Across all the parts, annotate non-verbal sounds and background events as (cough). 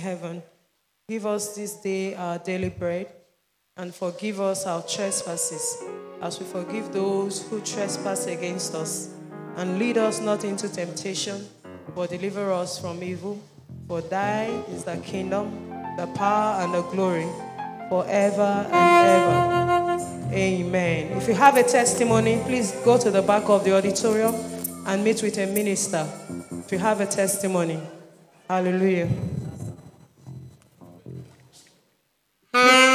heaven, give us this day our daily bread, and forgive us our trespasses, as we forgive those who trespass against us. And lead us not into temptation, but deliver us from evil. For thine is the kingdom, the power, and the glory, forever and ever. Amen. If you have a testimony, please go to the back of the auditorium and meet with a minister. If you have a testimony, hallelujah. Thank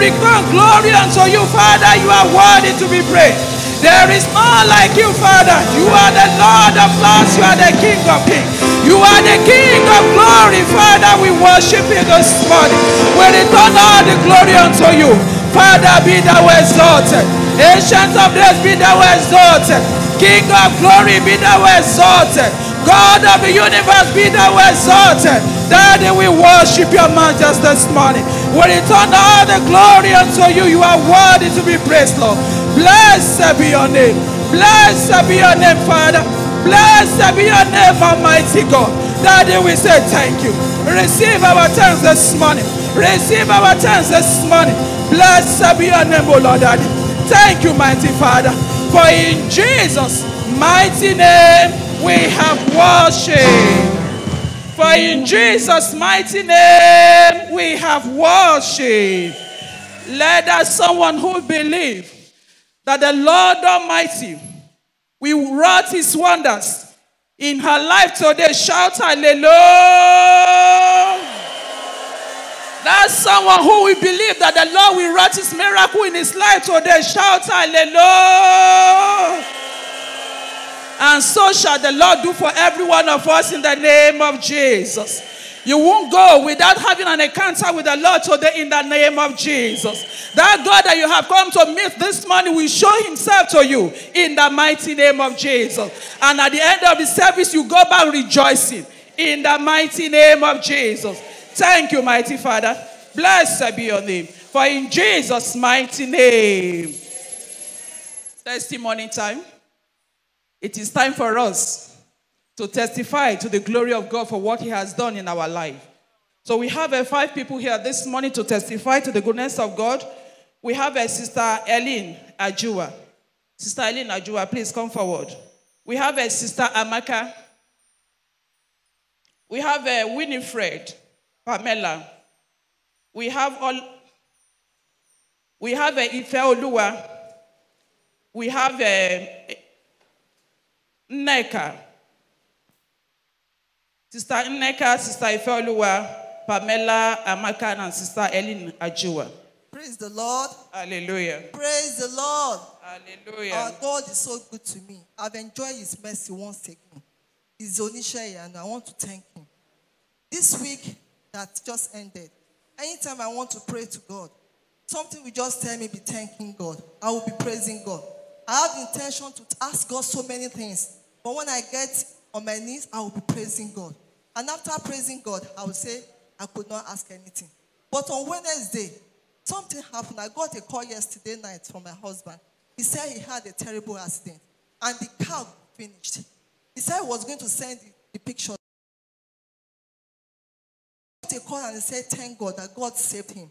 return glory unto you, Father. You are worthy to be praised. There is none like you, Father. You are the Lord of lords. You are the King of kings. You are the King of glory, Father. We worship you this morning. We return all the glory unto you. Father, be thou exalted. Ancient of days, be thou exalted. King of glory, be thou exalted. God of the universe, be thou exalted. Daddy, we worship your majesty this morning. We return all the glory unto you. You are worthy to be praised, Lord. Blessed be your name. Blessed be your name, Father. Blessed be your name, Almighty God. Daddy, we say thank you. Receive our thanks this morning. Receive our thanks this morning. Blessed be your name, O Lord Daddy. Thank you, mighty Father. For in Jesus' mighty name we have worship. For in Jesus' mighty name we have worship. Let us someone who believe that the Lord Almighty will wrought his wonders in her life today. Shout hallelujah. That's someone who will believe that the Lord will wrought his miracle in his life today. Shout hallelujah. And so shall the Lord do for every one of us in the name of Jesus. You won't go without having an encounter with the Lord today in the name of Jesus. That God that you have come to meet this morning will show himself to you in the mighty name of Jesus. And at the end of the service, you go back rejoicing in the mighty name of Jesus. Thank you, mighty Father. Blessed be your name. For in Jesus' mighty name. Testimony time. It is time for us to testify to the glory of God for what He has done in our life. So we have uh, five people here this morning to testify to the goodness of God. We have a sister Eileen Ajua. Sister Eileen Ajua, please come forward. We have a sister Amaka. We have a Winifred Pamela. We have all. We have a Ifeoluwa. We have a Nneka. Sister Nneka, Sister Ifeoluwa, Pamela Amaka, and Sister Ellen Ajua. Praise the Lord. Hallelujah. Praise the Lord. Hallelujah. Our God is so good to me. I've enjoyed His mercy once again. He's Onisha, and I want to thank Him. This week that just ended, anytime I want to pray to God, something will just tell me be thanking God. I will be praising God. I have intention to ask God so many things, but when I get on my knees, I will be praising God. And after praising God, I will say I could not ask anything. But on Wednesday, something happened. I got a call yesterday night from my husband. He said he had a terrible accident and the car finished. He said he was going to send the, the picture. He got a call and he said, Thank God that God saved him.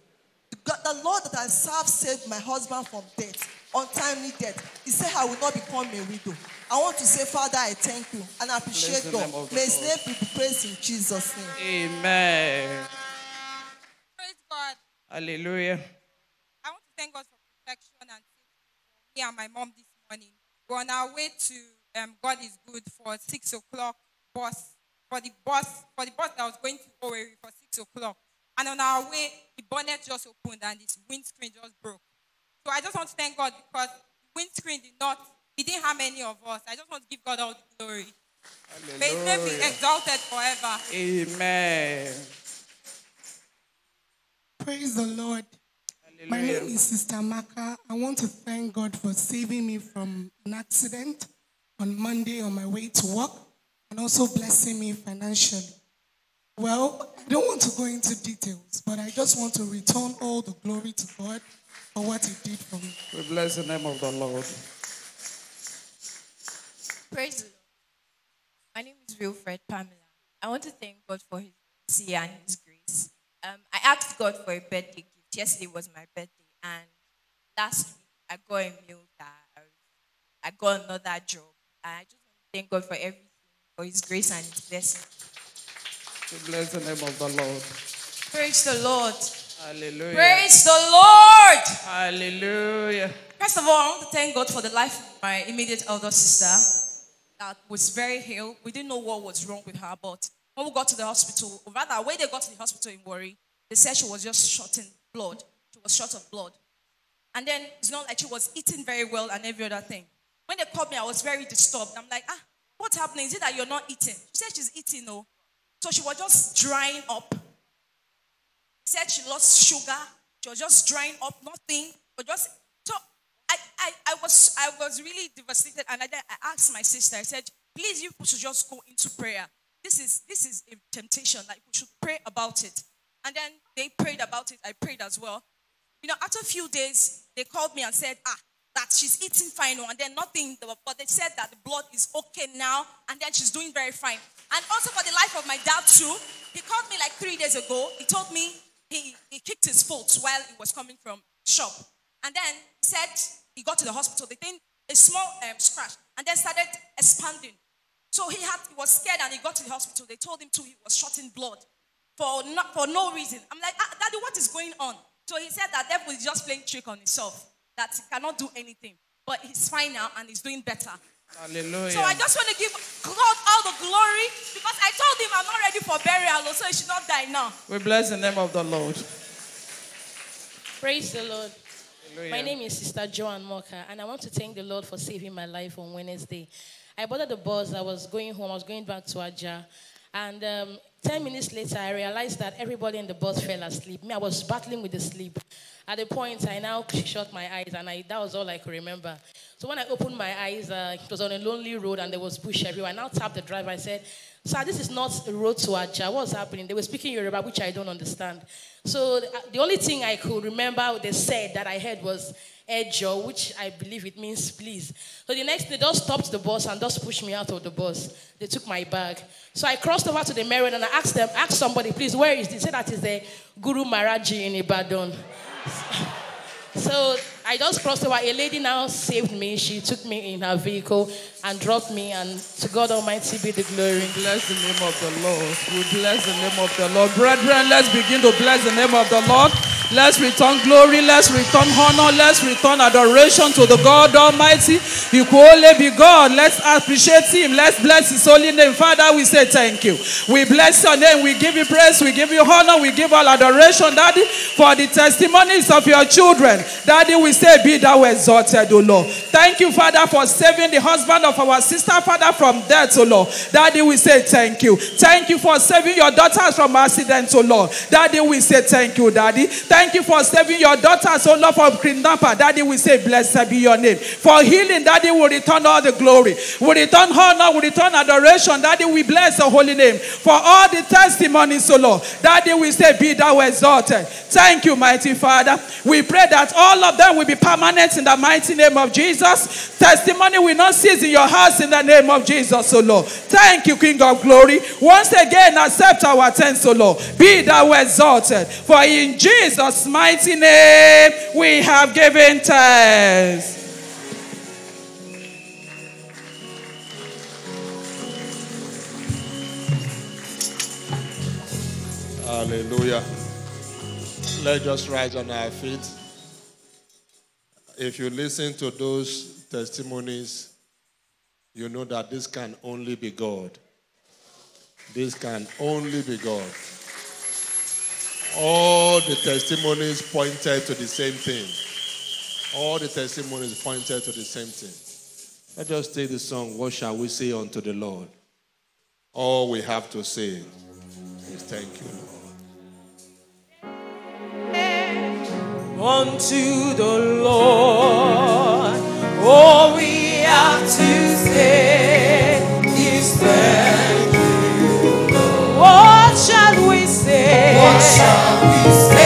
The, God, the Lord that I serve saved my husband from death, untimely death. He said, I will not become a widow. I want to say, Father, I thank you and I appreciate the God. name May his name be praised in Jesus' name. Amen. Praise God. Hallelujah. I want to thank God for protection and safety for me and my mom this morning. We're on our way to um, God is Good for six o'clock bus for the bus for the bus that was going to Owerri for six o'clock. And on our way, the bonnet just opened and this windscreen just broke. So I just want to thank God because the windscreen did not, he didn't harm any of us. I just want to give God all the glory. May his name be exalted forever. Amen. Praise the Lord. My name is Sister Maka. I want to thank God for saving me from an accident on Monday on my way to work and also blessing me financially. Well, I don't want to go into details, but I just want to return all the glory to God for what He did for me. We bless the name of the Lord. Praise the Lord. My name is Wilfred Pamela. I want to thank God for His mercy and His grace. Um, I asked God for a birthday gift. Yesterday was my birthday, and last week I got a mail that I, I got another job. I just want to thank God for everything, for His grace and His blessing. We bless the name of the Lord. Praise the Lord. Hallelujah. Praise the Lord. Hallelujah. First of all, I want to thank God for the life of my immediate elder sister that was very ill. We didn't know what was wrong with her, but when we got to the hospital, or rather, when they got to the hospital in Owerri, they said she was just short in blood. She was short of blood. And then it's not like she was eating very well and every other thing. When they called me, I was very disturbed. I'm like, ah, what's happening? Is it that you're not eating? She said she's eating, no. So she was just drying up. Said she lost sugar. She was just drying up, nothing. But just I, I, was I was really devastated. And I, I asked my sister, I said, please, you should just go into prayer. This is this is a temptation. Like we should pray about it. And then they prayed about it. I prayed as well. You know, after a few days, they called me and said, ah, that she's eating fine, and then nothing, but they said that the blood is okay now, and then she's doing very fine. And also for the life of my dad too, he called me like three days ago. He told me he, he kicked his foot while he was coming from shop. And then he said he got to the hospital. They think a small um, scratch, and then started expanding. So he had he was scared, and he got to the hospital. They told him too he was short in blood for no, for no reason. I'm like, ah, Daddy, what is going on? So he said that devil is just playing trick on himself, that he cannot do anything. But he's fine now and he's doing better. Hallelujah. So I just want to give God all the glory because I told him I'm not ready for burial, so he should not die now. we bless the name of the Lord. Praise the Lord. Hallelujah. My name is Sister Joan Moka, and I want to thank the Lord for saving my life on Wednesday. I boarded the bus. I was going home. I was going back to Aja. And um, 10 minutes later, I realized that everybody in the bus fell asleep. Me, I was battling with the sleep. At the point, I now shut my eyes, and I, that was all I could remember. So when I opened my eyes, uh, it was on a lonely road, and there was bush everywhere. I now tapped the driver. I said, Sir, this is not a road to Aja. What's happening? They were speaking Yoruba, which I don't understand. So the, the only thing I could remember they said that I heard was Ejo, which I believe it means please. So the next, they just stopped the bus and just pushed me out of the bus. They took my bag. So I crossed over to the Marion and I asked them, asked somebody, please, where is this? They said that is the Guru Maharaji in Ibadan. (laughs) So I just crossed over. A lady now saved me. She took me in her vehicle and dropped me. And to God Almighty be the glory. Bless the name of the Lord. We bless the name of the Lord. Brethren, let's begin to bless the name of the Lord. Let's return glory. Let's return honor. Let's return adoration to the God Almighty. He could only be God. Let's appreciate Him. Let's bless His holy name. Father, we say thank you. We bless your name. We give you praise. We give you honor. We give all adoration, Daddy, for the testimonies of your children. Daddy, we say, Be thou exalted, O Lord. Thank you, Father, for saving the husband of our sister, Father, from death, O Lord. Daddy, we say thank you. Thank you for saving your daughters from accidents, O Lord. Daddy, we say thank you, Daddy. Thank you for saving your daughters, O Lord, from kidnapper. Daddy, we say, Blessed be your name. For healing, Daddy, we return all the glory. We return honor, we return adoration. Daddy, we bless the holy name. For all the testimonies, O Lord. Daddy, we say, Be thou exalted. Thank you, mighty Father. We pray that all of them will be permanent in the mighty name of Jesus. Testimony will not cease in your house in the name of Jesus, O Lord. Thank you, King of glory. Once again, accept our thanks, O Lord. Be thou exalted. For in Jesus' mighty name we have given thanks. Hallelujah. Let's rise on our feet. If you listen to those testimonies, you know that this can only be God. This can only be God. All the testimonies pointed to the same thing. All the testimonies pointed to the same thing. Let's just take the song, What Shall We Say unto the Lord? All we have to say is thank you, unto the Lord. All we have to say is thank you. What shall we say? What shall we say?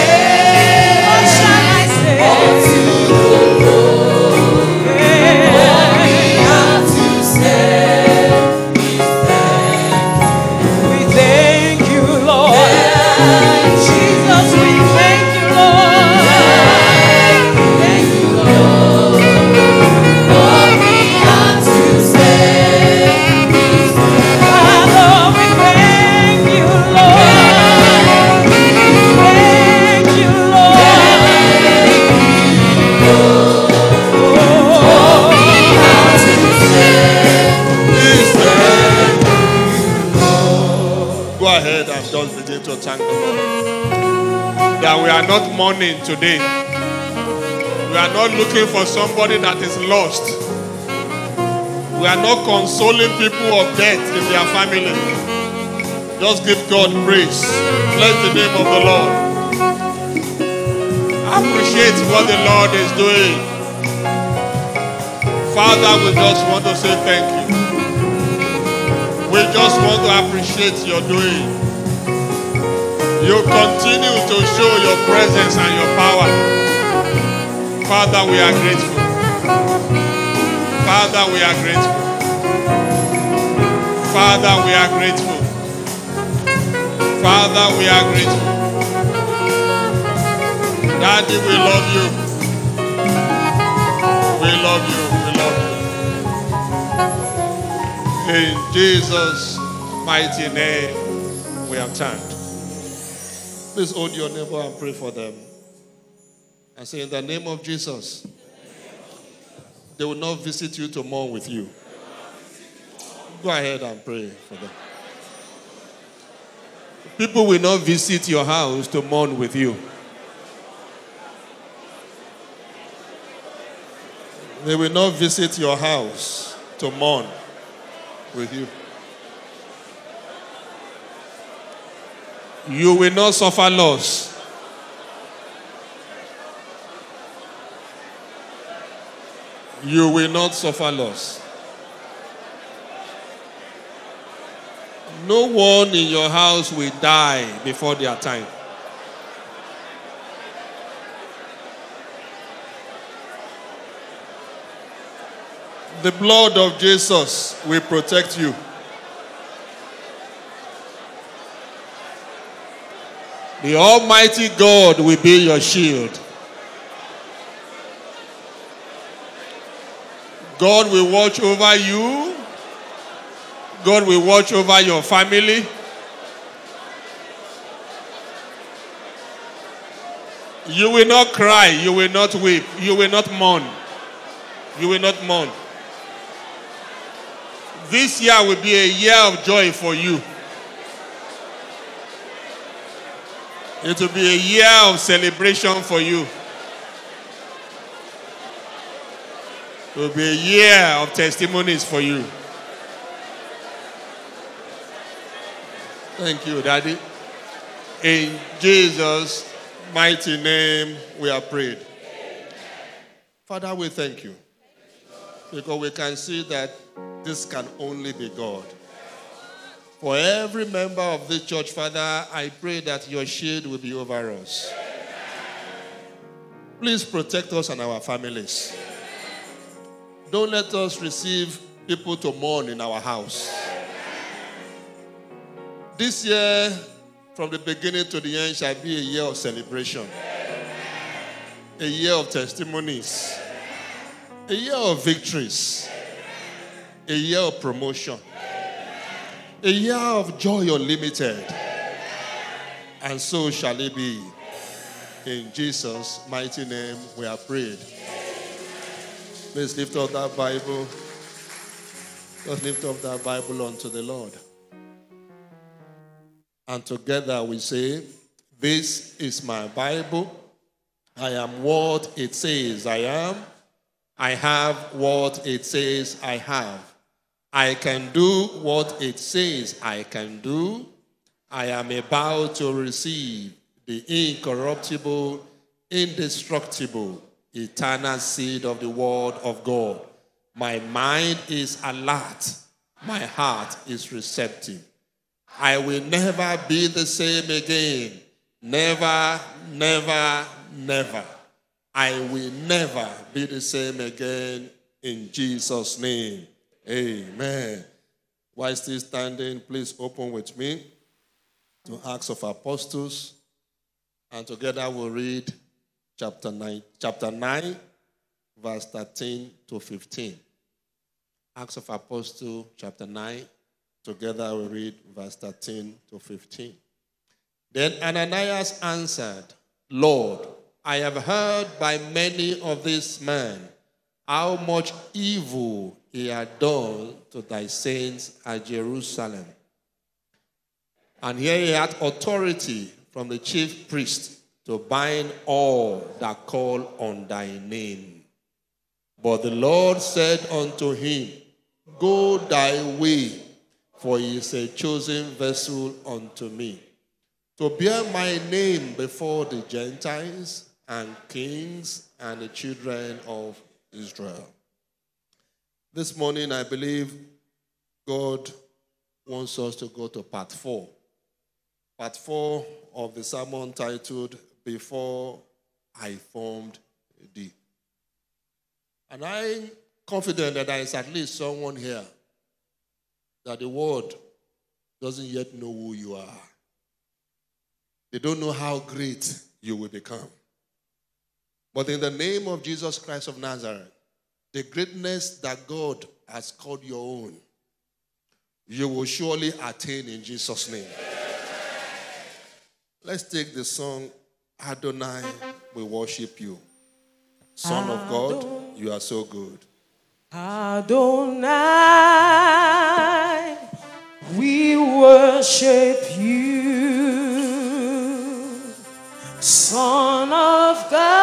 Mourning today. We are not looking for somebody that is lost. We are not consoling people of death in their family. Just give God praise. Bless the name of the Lord. Appreciate what the Lord is doing. Father, we just want to say thank you. We just want to appreciate your doing. You continue to show your presence and your power. Father, we are grateful. Father, we are grateful. Father, we are grateful. Father, we are grateful. Daddy, we love you. We love you. We love you. In Jesus' mighty name, we have turned. Please hold your neighbor and pray for them. And say, In the name of Jesus, they will not visit you to mourn with you. Go ahead and pray for them. People will not visit your house to mourn with you. They will not visit your house to mourn with you. You will not suffer loss. You will not suffer loss. No one in your house will die before their time. The blood of Jesus will protect you. The Almighty God will be your shield. God will watch over you. God will watch over your family. You will not cry. You will not weep. You will not mourn. You will not mourn. This year will be a year of joy for you. It will be a year of celebration for you. It will be a year of testimonies for you. Thank you, Daddy. In Jesus' mighty name, we are prayed. Father, we thank you. Because we can see that this can only be God. For every member of this church, Father, I pray that your shield will be over us. Please protect us and our families. Don't let us receive people to mourn in our house. This year, from the beginning to the end, shall be a year of celebration, a year of testimonies, a year of victories, a year of promotion, a year of joy unlimited. And so shall it be. In Jesus' mighty name, we are prayed. Please lift up that Bible. Just lift up that Bible unto the Lord. And together we say, This is my Bible. I am what it says I am. I have what it says I have. I can do what it says I can do. I am about to receive the incorruptible, indestructible, eternal seed of the word of God. My mind is alert, my heart is receptive. I will never be the same again. Never, never, never. I will never be the same again in Jesus' name. Amen. While still standing, please open with me to Acts of Apostles. And together we'll read chapter 9, chapter 9, verse 13 to 15. Acts of Apostles, chapter 9. Together we read verse 13 to 15. Then Ananias answered, Lord, I have heard by many of these men how much evil he had done to thy saints at Jerusalem. And here he had authority from the chief priest to bind all that call on thy name. But the Lord said unto him, Go thy way, for he is a chosen vessel unto me, to bear my name before the Gentiles and kings and the children of Israel. This morning, I believe God wants us to go to part four. Part four of the sermon titled, Before I Formed Thee. And I'm confident that there is at least someone here that the world doesn't yet know who you are. They don't know how great you will become. But in the name of Jesus Christ of Nazareth, the greatness that God has called your own, you will surely attain in Jesus' name. Let's take the song Adonai, we worship you. Son of God, you are so good. Adonai, we worship you. Son of God,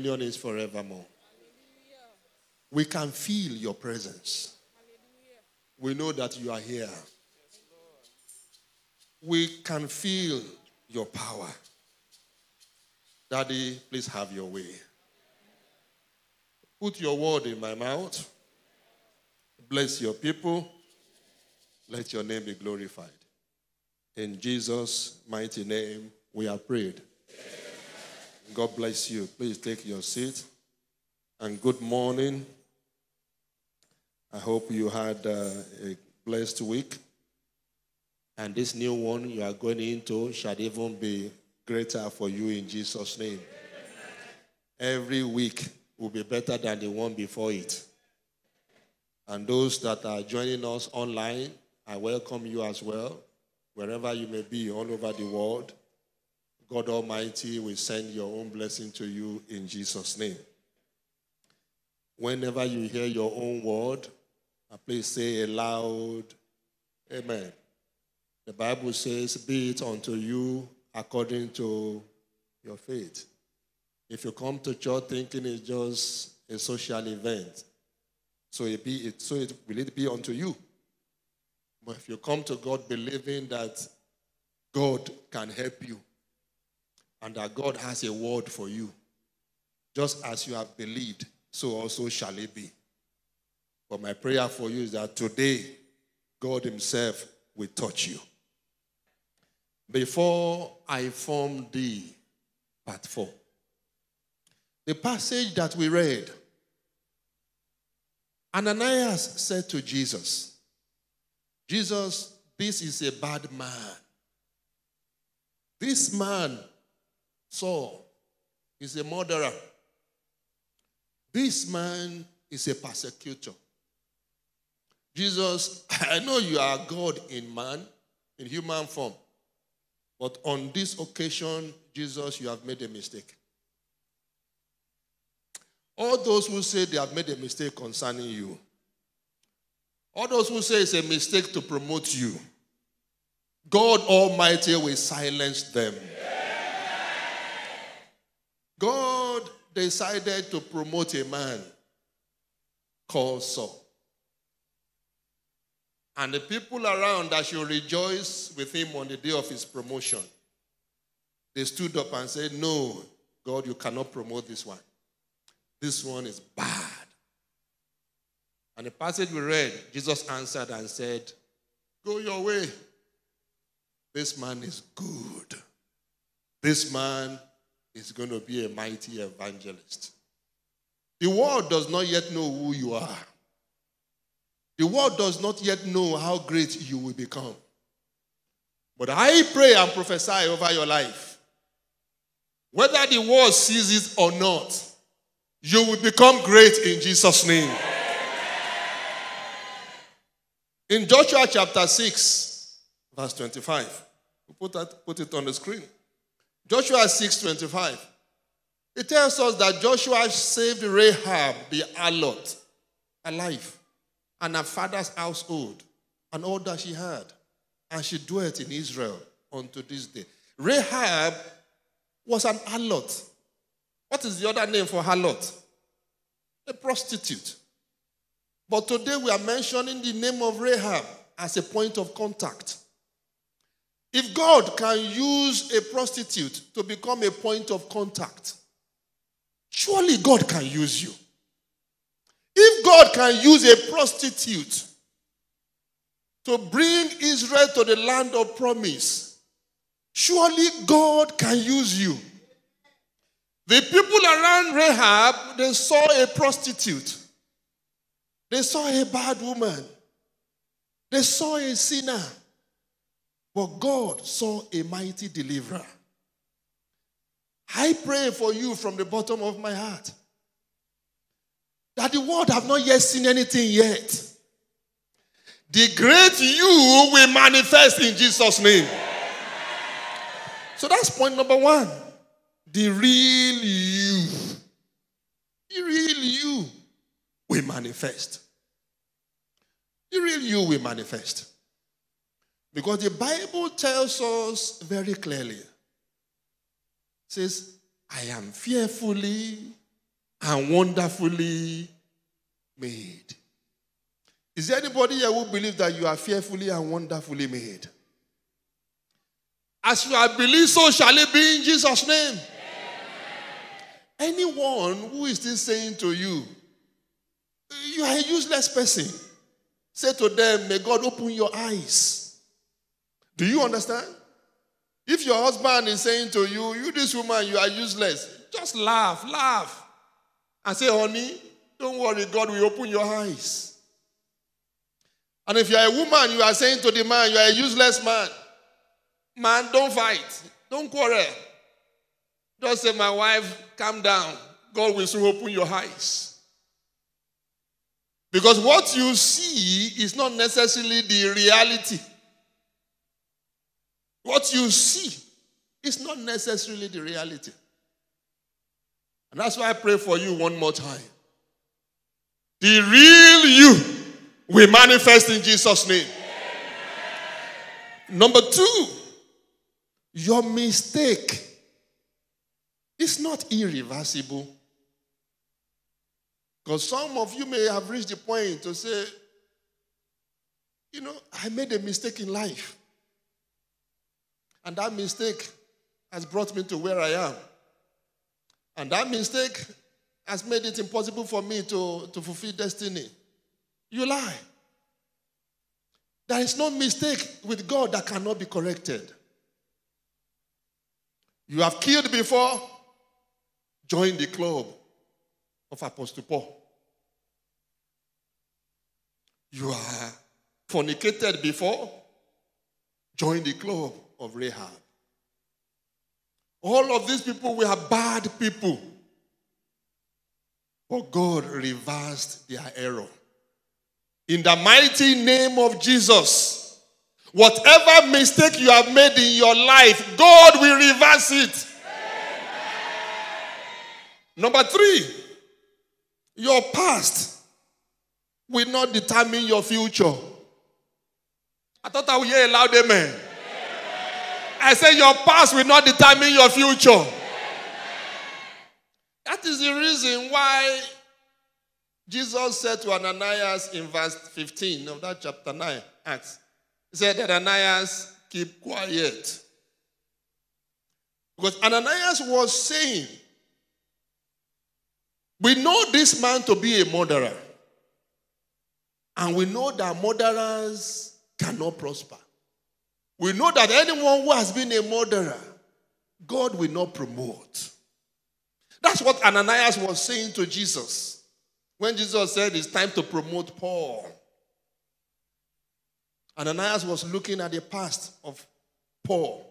dominion is forevermore. We can feel your presence. We know that you are here. We can feel your power. Daddy, please have your way. Put your word in my mouth. Bless your people. Let your name be glorified. In Jesus' mighty name, we are prayed. God bless you. Please take your seat. and good morning. I hope you had uh, a blessed week. And this new one you are going into shall even be greater for you in Jesus' name. Every week will be better than the one before it. And those that are joining us online, I welcome you as well, wherever you may be all over the world. God Almighty will send your own blessing to you in Jesus' name. Whenever you hear your own word, uh, please say aloud, Amen. The Bible says, Be it unto you according to your faith. If you come to church thinking it's just a social event, so it be it, so it will it be unto you. But if you come to God believing that God can help you and that God has a word for you, just as you have believed, so also shall it be. But my prayer for you is that today God Himself will touch you. Before I form the part four, the passage that we read, Ananias said to Jesus, Jesus, this is a bad man. This man, Saul, is a murderer. This man is a persecutor. Jesus, (laughs) I know you are God in man, in human form. But on this occasion, Jesus, you have made a mistake. All those who say they have made a mistake concerning you, all those who say it's a mistake to promote you, God Almighty will silence them. God decided to promote a man called Saul. And the people around that should rejoice with him on the day of his promotion, they stood up and said, No, God, you cannot promote this one. This one is bad. And the passage we read, Jesus answered and said, Go your way. This man is good. This man is going to be a mighty evangelist. The world does not yet know who you are. The world does not yet know how great you will become. But I pray and prophesy over your life. Whether the world sees it or not, you will become great in Jesus' name. In Joshua chapter 6, verse 25, we put, that, put it on the screen. Joshua 6 25. It tells us that Joshua saved Rahab the harlot alive and her father's household and all that she had. And she dwelt in Israel unto this day. Rahab was an harlot. What is the other name for harlot? A prostitute. But today we are mentioning the name of Rahab as a point of contact. If God can use a prostitute to become a point of contact, surely God can use you. If God can use a prostitute to bring Israel to the land of promise, surely God can use you. The people around Rahab, they saw a prostitute. They saw a bad woman. They saw a sinner. But God saw a mighty deliverer. I pray for you from the bottom of my heart that the world have not yet seen anything yet. The great you will manifest in Jesus' name. So that's point number one. The real you. The real you will manifest. The real you will manifest. Because the Bible tells us very clearly. It says, I am fearfully and wonderfully made. Is there anybody here who believes that you are fearfully and wonderfully made? As you have believed, so shall it be in Jesus' name. Anyone who is still saying to you, you are a useless person, say to them, May God open your eyes. Do you understand? If your husband is saying to you, You, this woman, you are useless, just laugh, laugh. and say, honey, don't worry, God will open your eyes. And if you are a woman, you are saying to the man, you are a useless man. Man, don't fight. Don't quarrel. Just say, my wife, calm down. God will soon open your eyes. Because what you see is not necessarily the reality. What you see is not necessarily the reality. And that's why I pray for you one more time. The real you will manifest in Jesus' name. Number two, your mistake is not irreversible. Because some of you may have reached the point to say, you know, I made a mistake in life. And that mistake has brought me to where I am. And that mistake has made it impossible for me to, to fulfill destiny. You lie. There is no mistake with God that cannot be corrected. You have killed before, join the club of Apostle Paul. You are fornicated before, join the club of Rahab. All of these people were bad people. But God reversed their error. In the mighty name of Jesus, whatever mistake you have made in your life, God will reverse it. Number three, your past will not determine your future. I thought I would hear a loud amen. I said, Your past will not determine your future. That is the reason why Jesus said to Ananias in verse 15 of that chapter 9, Acts, He said, Ananias, keep quiet. Because Ananias was saying, We know this man to be a murderer. And we know that murderers cannot prosper. We know that anyone who has been a murderer, God will not promote. That's what Ananias was saying to Jesus when Jesus said it's time to promote Paul. Ananias was looking at the past of Paul.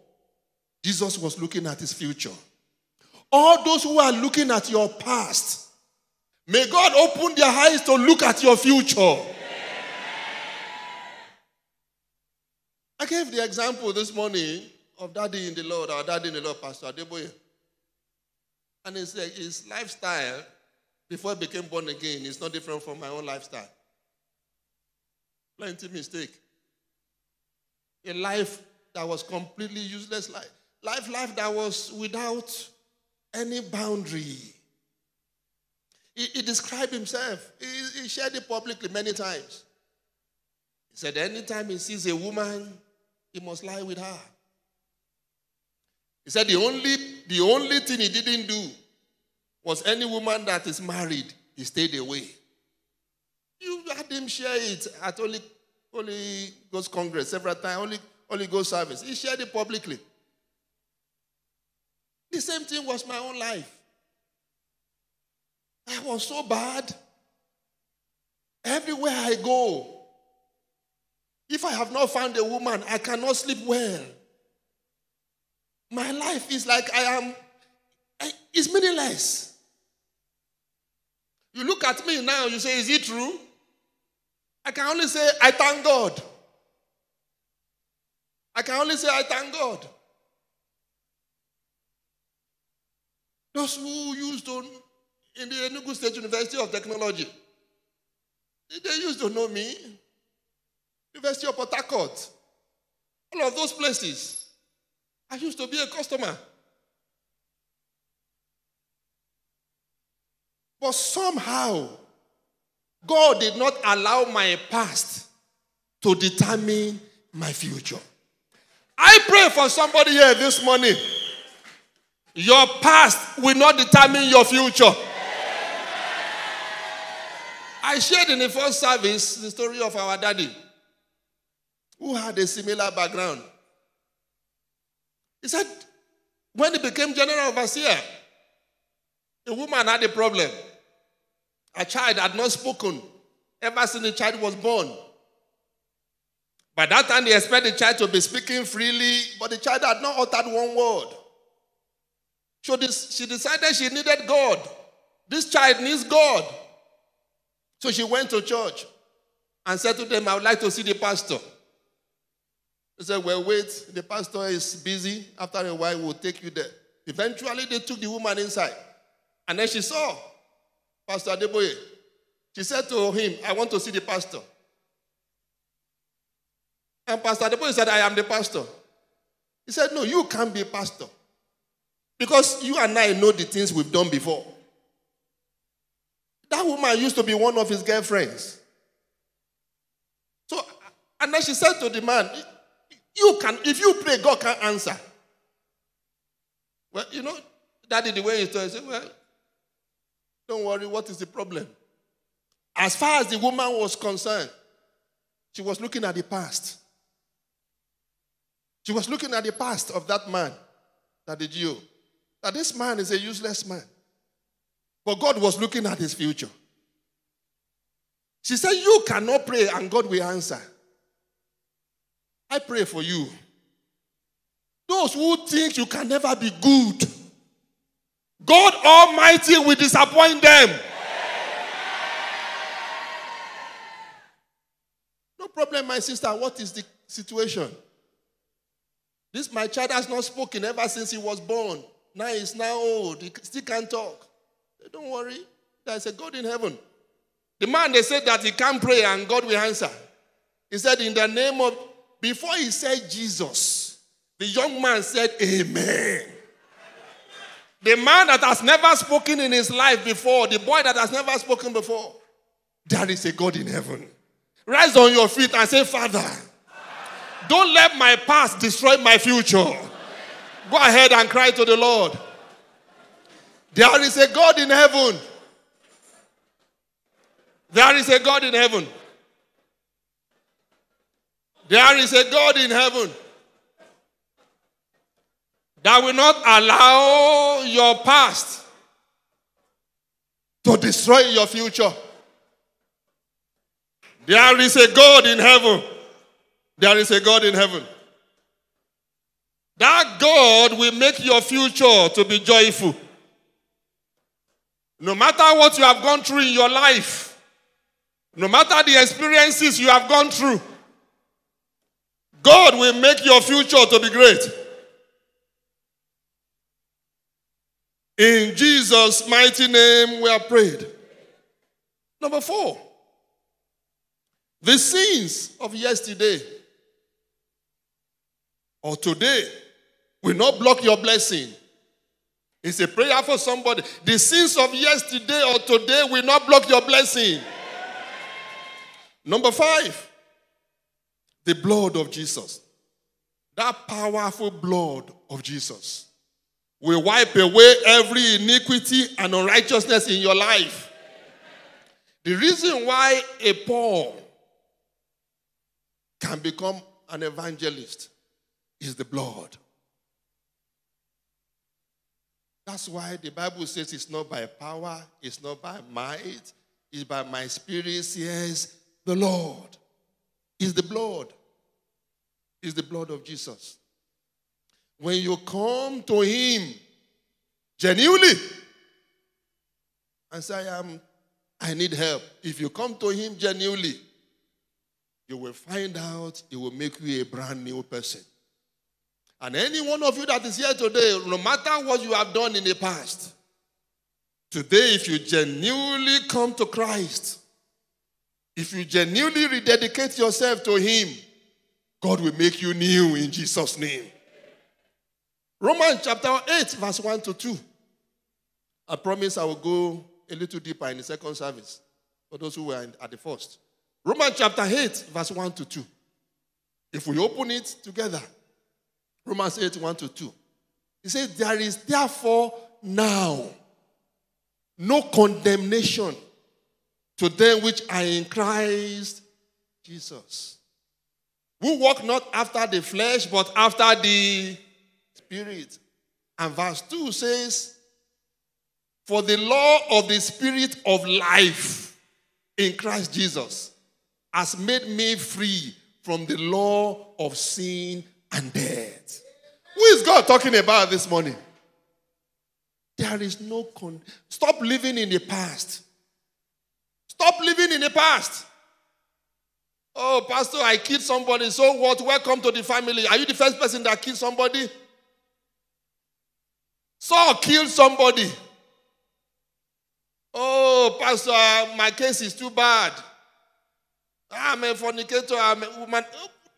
Jesus was looking at his future. All those who are looking at your past, may God open their eyes to look at your future. I gave the example this morning of daddy in the Lord, our daddy in the Lord, Pastor Adeboye. And he said his lifestyle before he became born again is not different from my own lifestyle. Plenty mistake. A life that was completely useless life. Life, life that was without any boundary. He, he described himself. He, he shared it publicly many times. He said, anytime he sees a woman, he must lie with her. He said the only, the only thing he didn't do was any woman that is married, he stayed away. You had him share it at Holy, Holy Ghost Congress several times, Holy, Holy Ghost service. He shared it publicly. The same thing was my own life. I was so bad. Everywhere I go, if I have not found a woman, I cannot sleep well. My life is like I am, I, it's meaningless. You look at me now, you say, Is it true? I can only say, I thank God. I can only say, I thank God. Those who used to, in the Enugu State University of Technology, they used to know me. University of Port Harcourt, all of those places. I used to be a customer. But somehow, God did not allow my past to determine my future. I pray for somebody here this morning. Your past will not determine your future. I shared in the first service the story of our daddy who had a similar background. He said, when he became general overseer, a woman had a problem. A child had not spoken ever since the child was born. By that time, they expect the child to be speaking freely, but the child had not uttered one word. So this, she decided she needed God. This child needs God. So she went to church and said to them, I would like to see the pastor. They said, Well, wait, the pastor is busy. After a while, we'll take you there. Eventually, they took the woman inside. And then she saw Pastor Adeboye. She said to him, I want to see the pastor. And Pastor Adeboye said, I am the pastor. He said, No, you can't be a pastor. Because you and I know the things we've done before. That woman used to be one of his girlfriends. So, and then she said to the man, You can, if you pray, God can answer. Well, you know, daddy, the way he told, said, Well, don't worry, what is the problem? As far as the woman was concerned, she was looking at the past. She was looking at the past of that man, that the Jew. That this man is a useless man. But God was looking at his future. She said, You cannot pray and God will answer. I pray for you. Those who think you can never be good, God Almighty will disappoint them. No problem, my sister. What is the situation? This my child has not spoken ever since he was born. Now he's now old. He still can't talk. Don't worry. There's a God in heaven. The man they said that he can't pray and God will answer. He said, In the name of before he said Jesus, the young man said, Amen. The man that has never spoken in his life before, the boy that has never spoken before, there is a God in heaven. Rise on your feet and say, Father, don't let my past destroy my future. Go ahead and cry to the Lord. There is a God in heaven. There is a God in heaven. There is a God in heaven that will not allow your past to destroy your future. There is a God in heaven. There is a God in heaven. That God will make your future to be joyful. No matter what you have gone through in your life, no matter the experiences you have gone through, God will make your future to be great. In Jesus' mighty name, we are prayed. Number four, the sins of yesterday or today will not block your blessing. It's a prayer for somebody. The sins of yesterday or today will not block your blessing. Number five, the blood of Jesus. That powerful blood of Jesus will wipe away every iniquity and unrighteousness in your life. The reason why a Paul can become an evangelist is the blood. That's why the Bible says it's not by power, it's not by might, it's by my spirit, says the Lord. It's the blood. It's the blood of Jesus. When you come to Him genuinely and say, I am I need help. If you come to him genuinely, you will find out he will make you a brand new person. And any one of you that is here today, no matter what you have done in the past, today, if you genuinely come to Christ, if you genuinely rededicate yourself to Him, God will make you new in Jesus' name. Romans chapter 8, verse 1 to 2. I promise I will go a little deeper in the second service for those who were at the first. Romans chapter 8, verse 1 to 2. If we open it together, Romans 8, 1 to 2. He says, There is therefore now no condemnation to them which are in Christ Jesus. Who walk not after the flesh, but after the spirit. And verse 2 says, For the law of the Spirit of life in Christ Jesus has made me free from the law of sin and death. Who is God talking about this morning? There is no con. Stop living in the past. Stop living in the past. Oh, Pastor, I killed somebody. So what? Welcome to the family. Are you the first person that killed somebody? Saul killed somebody. Oh, Pastor, my case is too bad. I'm a fornicator. I'm a woman.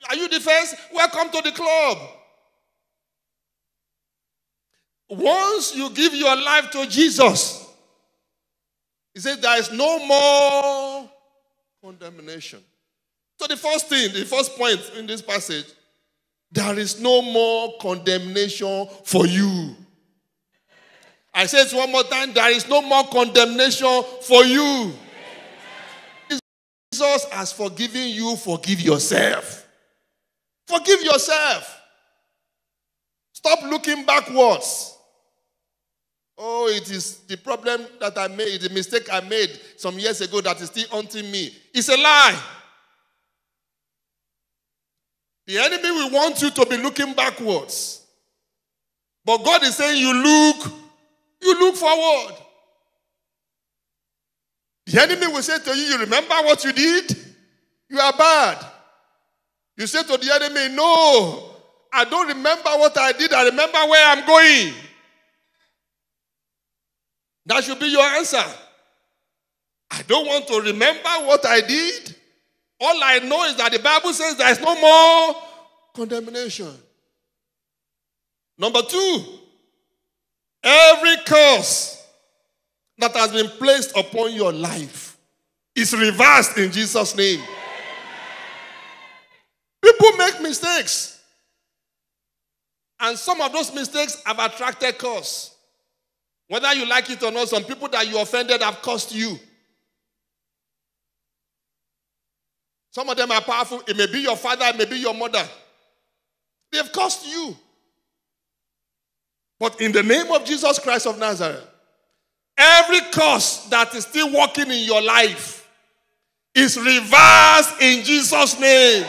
Are you the first? Welcome to the club. Once you give your life to Jesus, he said there is no more condemnation. So, the first thing, the first point in this passage, there is no more condemnation for you. I say it one more time there is no more condemnation for you. Jesus has forgiven you, forgive yourself. Forgive yourself. Stop looking backwards. Oh, it is the problem that I made, the mistake I made some years ago that is still haunting me. It's a lie. The enemy will want you to be looking backwards. But God is saying, You look you look forward. The enemy will say to you, You remember what you did? You are bad. You say to the enemy, No, I don't remember what I did. I remember where I'm going. That should be your answer. I don't want to remember what I did. All I know is that the Bible says there is no more condemnation. Number two, Every curse that has been placed upon your life is reversed in Jesus' name. People make mistakes. And some of those mistakes have attracted curse. Whether you like it or not, some people that you offended have cursed you. Some of them are powerful. It may be your father, it may be your mother. They've cost you. But in the name of Jesus Christ of Nazareth, every curse that is still working in your life is reversed in Jesus' name.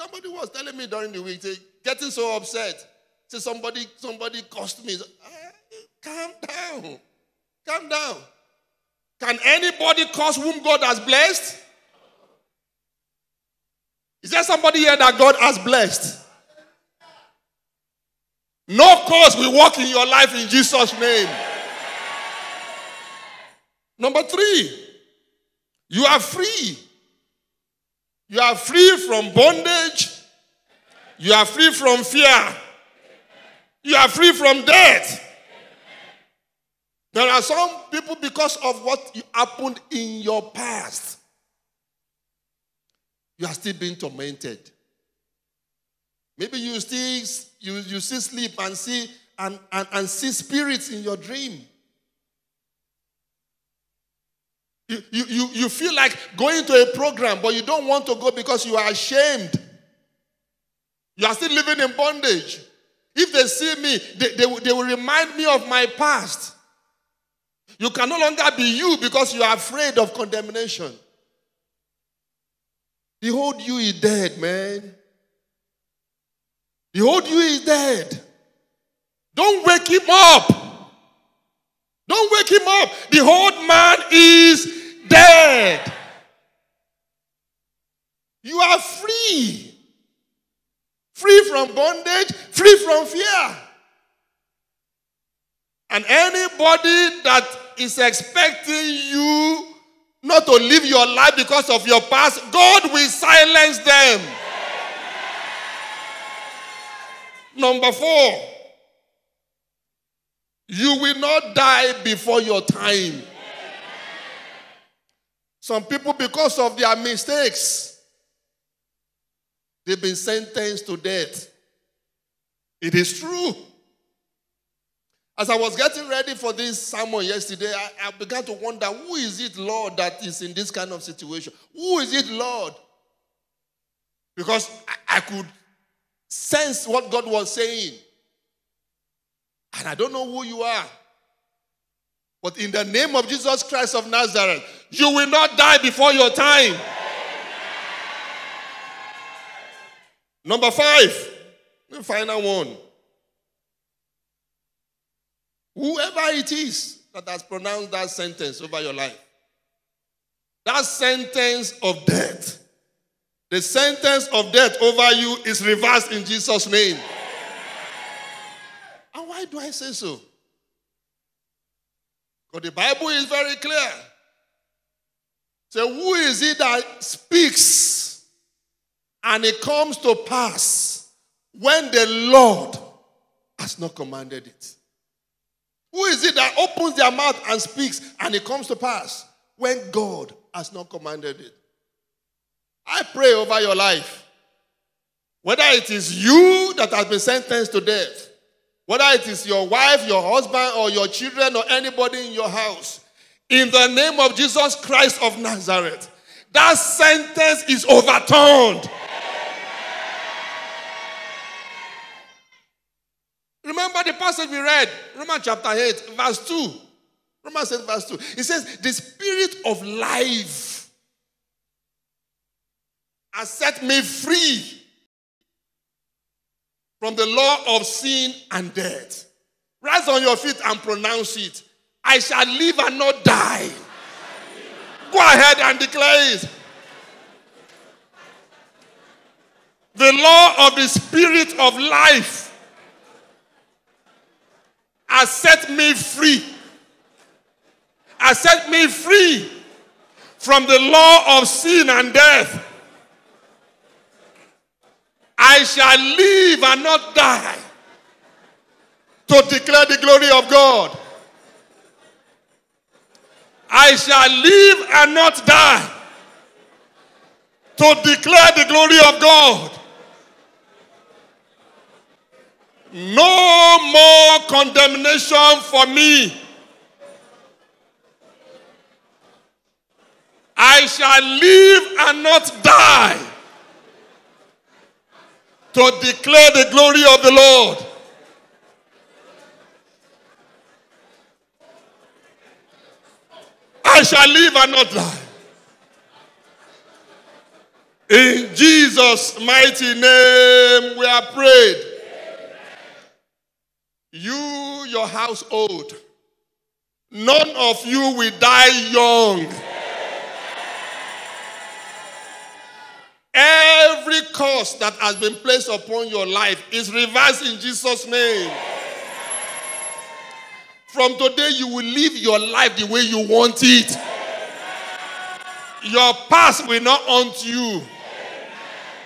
Somebody was telling me during the week, getting so upset. Say somebody, somebody cursed me. Ah, calm down. Calm down. Can anybody curse whom God has blessed? Is there somebody here that God has blessed? No curse will walk in your life in Jesus' name. Number three, you are free. You are free from bondage. You are free from fear. You are free from death. There are some people, because of what happened in your past, you are still being tormented. Maybe you still you, you see sleep and see and, and, and see spirits in your dream. You, you, you, you feel like going to a program, but you don't want to go because you are ashamed. You are still living in bondage. If they see me, they, they, they will remind me of my past. You can no longer be you because you are afraid of condemnation. Behold, you is dead, man. Behold, you is dead. Don't wake him up. Don't wake him up. The old man is dead. You are free. Free from bondage, free from fear. And anybody that is expecting you not to live your life because of your past, God will silence them. Number four, you will not die before your time. Some people, because of their mistakes, they've been sentenced to death. It is true. As I was getting ready for this sermon yesterday, I, I, began to wonder who is it, Lord, that is in this kind of situation? Who is it, Lord? Because I, I could sense what God was saying. And I don't know who you are. But in the name of Jesus Christ of Nazareth, you will not die before your time. Number five, the final one. Whoever it is that has pronounced that sentence over your life, that sentence of death, the sentence of death over you is reversed in Jesus' name. And why do I say so? Because the Bible is very clear. So, who is it that speaks and it comes to pass when the Lord has not commanded it? Who is it that opens their mouth and speaks and it comes to pass when God has not commanded it? I pray over your life. Whether it is you that has been sentenced to death, whether it is your wife, your husband, or your children, or anybody in your house, in the name of Jesus Christ of Nazareth, that sentence is overturned. Remember the passage we read, Romans chapter 8, verse 2. Romans 8, verse 2. It says, The spirit of life has set me free from the law of sin and death. Rise on your feet and pronounce it. I shall live and not die. Go ahead and declare it. The law of the spirit of life has set me free. Has set me free from the law of sin and death. I shall live and not die to declare the glory of God. I shall live and not die to declare the glory of God. No more condemnation for me. I shall live and not die to declare the glory of the Lord. I shall live and not die. In Jesus' mighty name, we are prayed. You, your household, none of you will die young. Every curse that has been placed upon your life is reversed in Jesus' name. From today, you will live your life the way you want it. Your past will not haunt you.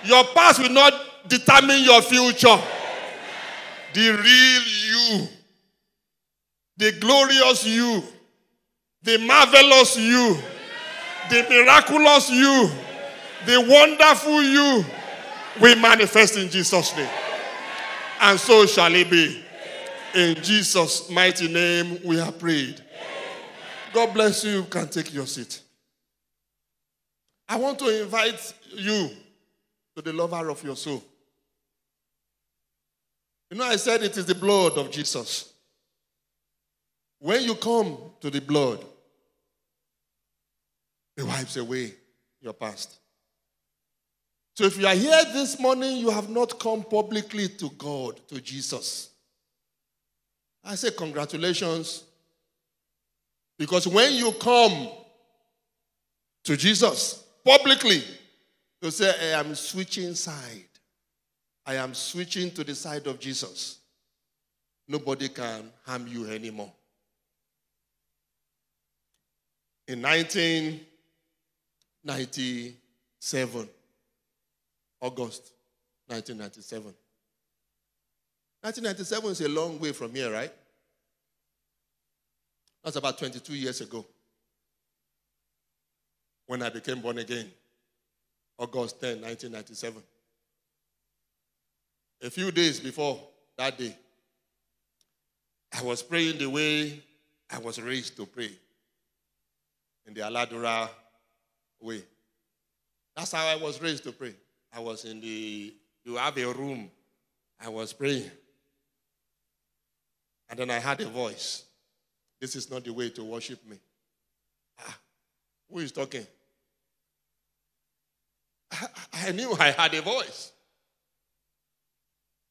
Your past will not determine your future. The real you, the glorious you, the marvelous you, the miraculous you, the wonderful you will manifest in Jesus' name. And so shall it be. In Jesus' mighty name, we have prayed. God bless you. You can take your seat. I want to invite you to the lover of your soul. You know, I said it is the blood of Jesus. When you come to the blood, it wipes away your past. So if you are here this morning, you have not come publicly to God, to Jesus. I say congratulations. Because when you come to Jesus publicly, you say, I am switching side. I am switching to the side of Jesus. Nobody can harm you anymore. In 1997, August 1997. 1997 is a long way from here, right? That's about 22 years ago when I became born again. August 10, 1997. A few days before that day, I was praying the way I was raised to pray in the Aladura way. That's how I was raised to pray. I was in the, you have a room. I was praying. And then I had a voice. This is not the way to worship me. Ah, who is talking? I, (laughs) I knew I had a voice.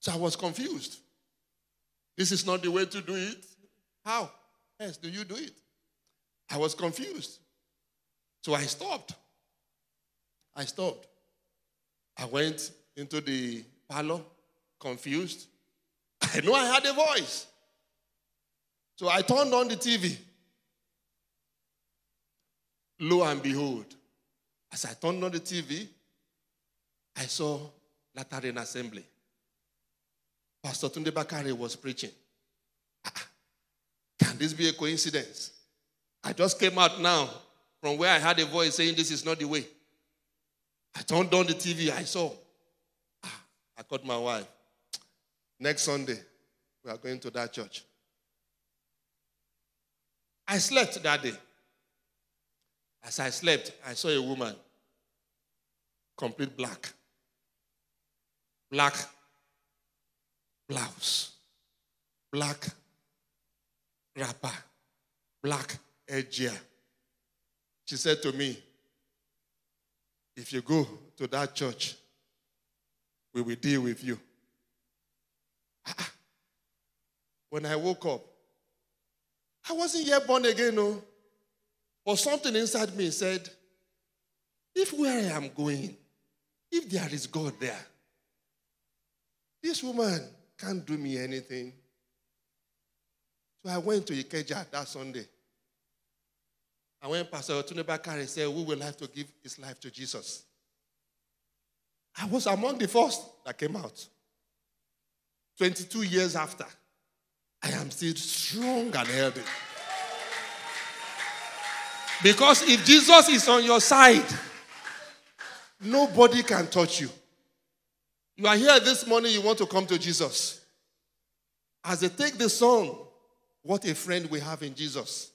So I was confused. This is not the way to do it. How Yes, do you do it? I was confused. So I stopped. I stopped. I went into the parlor, confused. I know I had a voice. So I turned on the TV. Lo and behold, as I turned on the TV, I saw Latter Rain Assembly. Pastor Tunde Bakare was preaching. Ah, can this be a coincidence? I just came out now from where I had a voice saying this is not the way. I turned on the TV, I saw. Ah, I called my wife. Next Sunday, we are going to that church. I slept that day. As I slept, I saw a woman, complete black. Black blouse, black wrapper, black edgier. She said to me, If you go to that church, we will deal with you. Ah, ah. When I woke up, I wasn't yet born again, no. But something inside me said, if where I am going, if there is God there, this woman can't do me anything. So I went to Ikeja that Sunday. And when Pastor Tunde Bakare said, We will have to give his life to Jesus, I was among the first that came out. 22 years after, I am still strong and healthy. Because if Jesus is on your side, nobody can touch you. You are here this morning, you want to come to Jesus. As they take the song, what a friend we have in Jesus.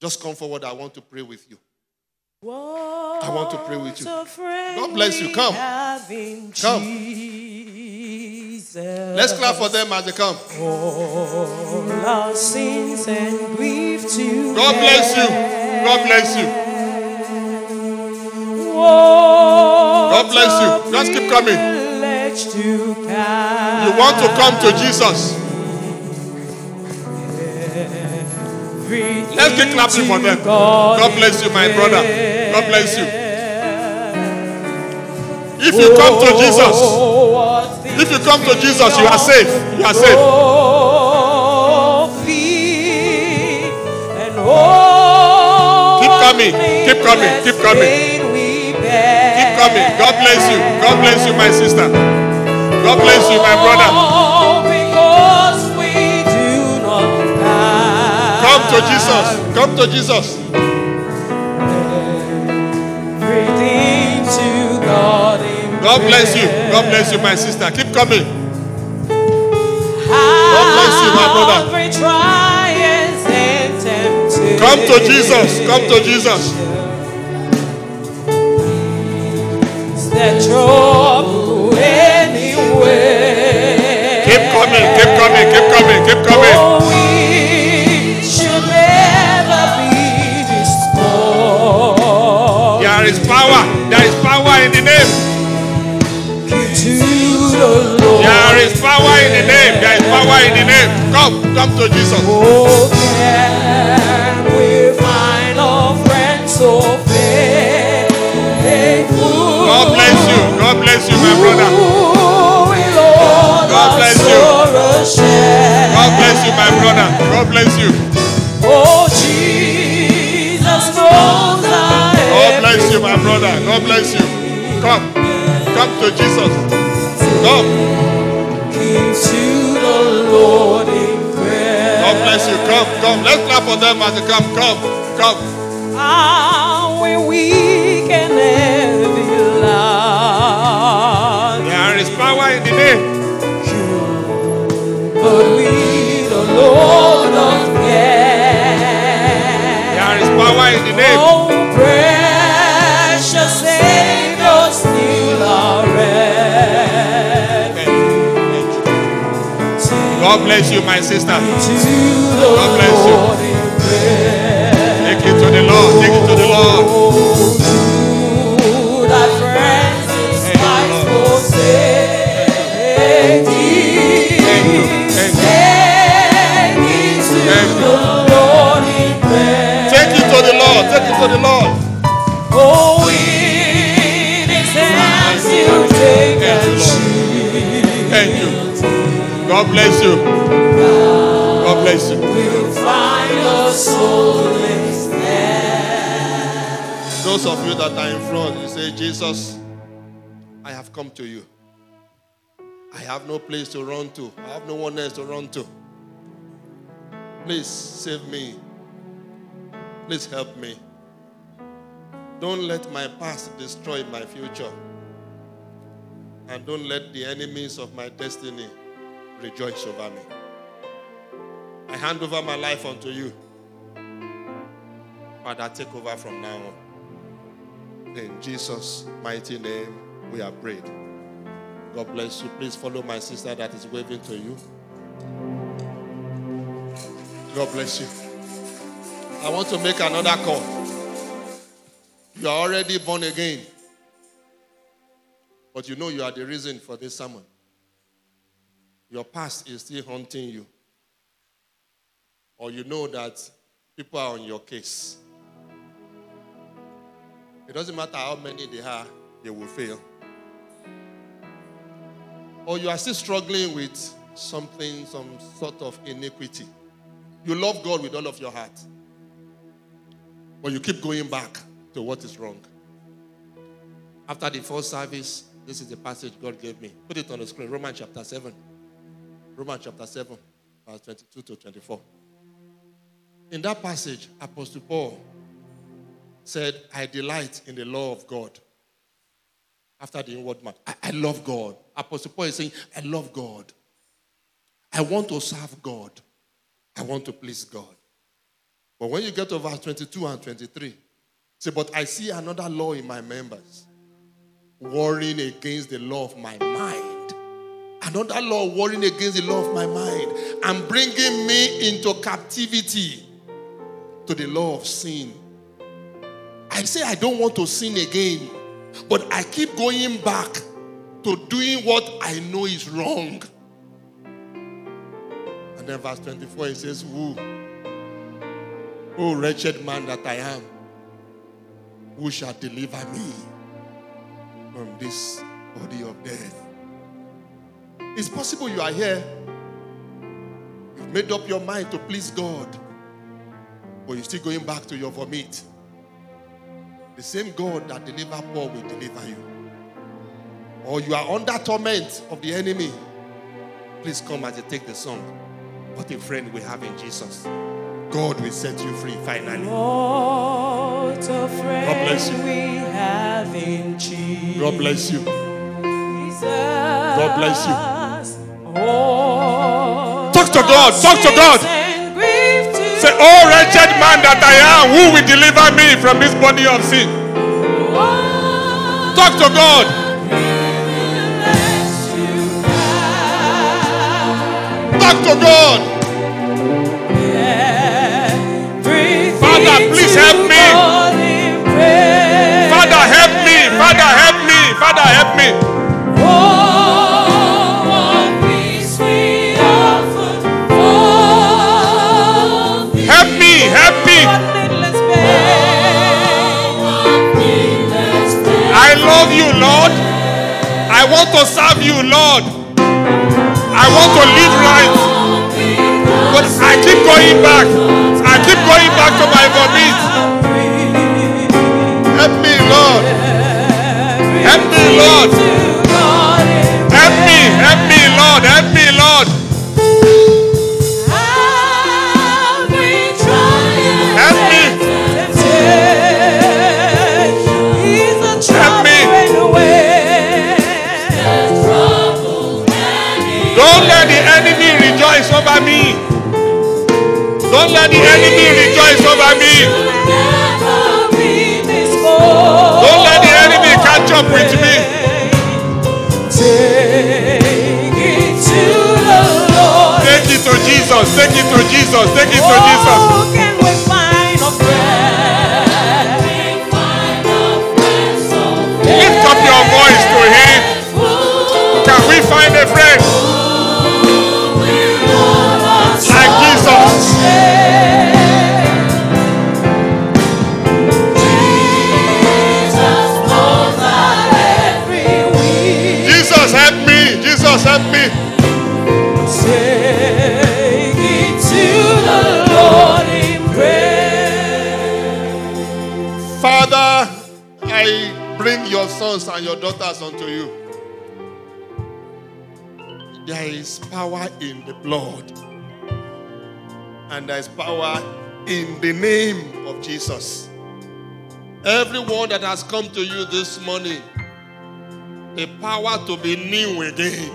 Just come forward. I want to pray with you. I want to pray with you. God bless you. Come. Come. Let's clap for them as they come. All our sins and grief to God bless you. God bless you. God bless you. Just keep coming. You want to come to Jesus. Let's keep clapping for them. God bless you, my brother. God bless you. If you come to Jesus, if you come to Jesus, you are safe. You are safe. Keep coming. Keep coming. Keep coming. Keep coming. God bless you. God bless you, my sister. God bless you, my brother. Come to Jesus. Come to Jesus. God bless you. God bless you, my sister. Keep coming. God bless you, my brother. Come to Jesus. Come to Jesus. Keep coming. Keep coming. Keep coming. Keep coming. There is power. There is power in the name. There is power in the name. There is power in the name. Come, come to Jesus. Oh, can we find a friend so faithful? God bless you. God bless you, my brother. My brother. God bless you. Oh, Jesus knows I God bless you, my brother. God bless you. Come. Come to Jesus. Come. to the Lord in prayer. God bless you. Come, come. Let's clap for them as they come. Come, come. Ah, God bless you, my sister. God bless you. Take it to the Lord. Take it to the Lord. Take it to the Lord. Take it to the Lord. Bless you. God bless you. Those of you that are in front, you say, Jesus, I have come to you. I have no place to run to. I have no one else to run to. Please save me. Please help me. Don't let my past destroy my future. And don't let the enemies of my destiny rejoice over me. I hand over my life unto you. Father, take over from now on. In Jesus' mighty name, we are prayed. God bless you. Please follow my sister that is waving to you. God bless you. I want to make another call. You are already born again, but you know you are the reason for this sermon. Your past is still haunting you, or you know that people are on your case. It doesn't matter how many they are, they will fail. Or you are still struggling with something, some sort of iniquity. You love God with all of your heart, but you keep going back to what is wrong. After the first service, this is the passage God gave me. Put it on the screen Romans chapter 7. Romans chapter 7, verse 22 to 24. In that passage, Apostle Paul said, I delight in the law of God. After the inward man, I, I love God. Apostle Paul is saying, I love God. I want to serve God. I want to please God. But when you get to verse 22 and 23, say, But I see another law in my members, warring against the law of my mind. Another law warring against the law of my mind and bringing me into captivity to the law of sin. I say I don't want to sin again, but I keep going back to doing what I know is wrong. And then verse 24 it says, Who? Oh, wretched man that I am, who shall deliver me from this body of death? It's possible you are here. You've made up your mind to please God, but you're still going back to your vomit. The same God that delivered Paul will deliver you. Or you are under torment of the enemy. Please come as you take the song. What a friend we have in Jesus. God will set you free finally. What a friend God bless you. we have in Jesus. God bless you. God bless you. Talk to God. Talk to God. Say, Oh, wretched man that I am, who will deliver me from this body of sin? Talk to God. Talk to God. Father, please help me. Father, help me. Father, help me. Father, help me. You, Lord. I want to serve you, Lord. I want to live right. But I keep going back. I keep going back to my vomit. Help me, Lord. Help me, Lord. Help me, help me, Lord. Help me, Lord. Help Don't let the enemy rejoice over me. Don't let the enemy catch up with me. Take it to the Lord. Take Jesus. Take it to Jesus. Take it to Jesus. Oh, can we find a friend? Lift up your voice to Him. Can we find your sons and your daughters unto you. There is power in the blood, and there is power in the name of Jesus. Everyone that has come to you this morning, the power to be new again.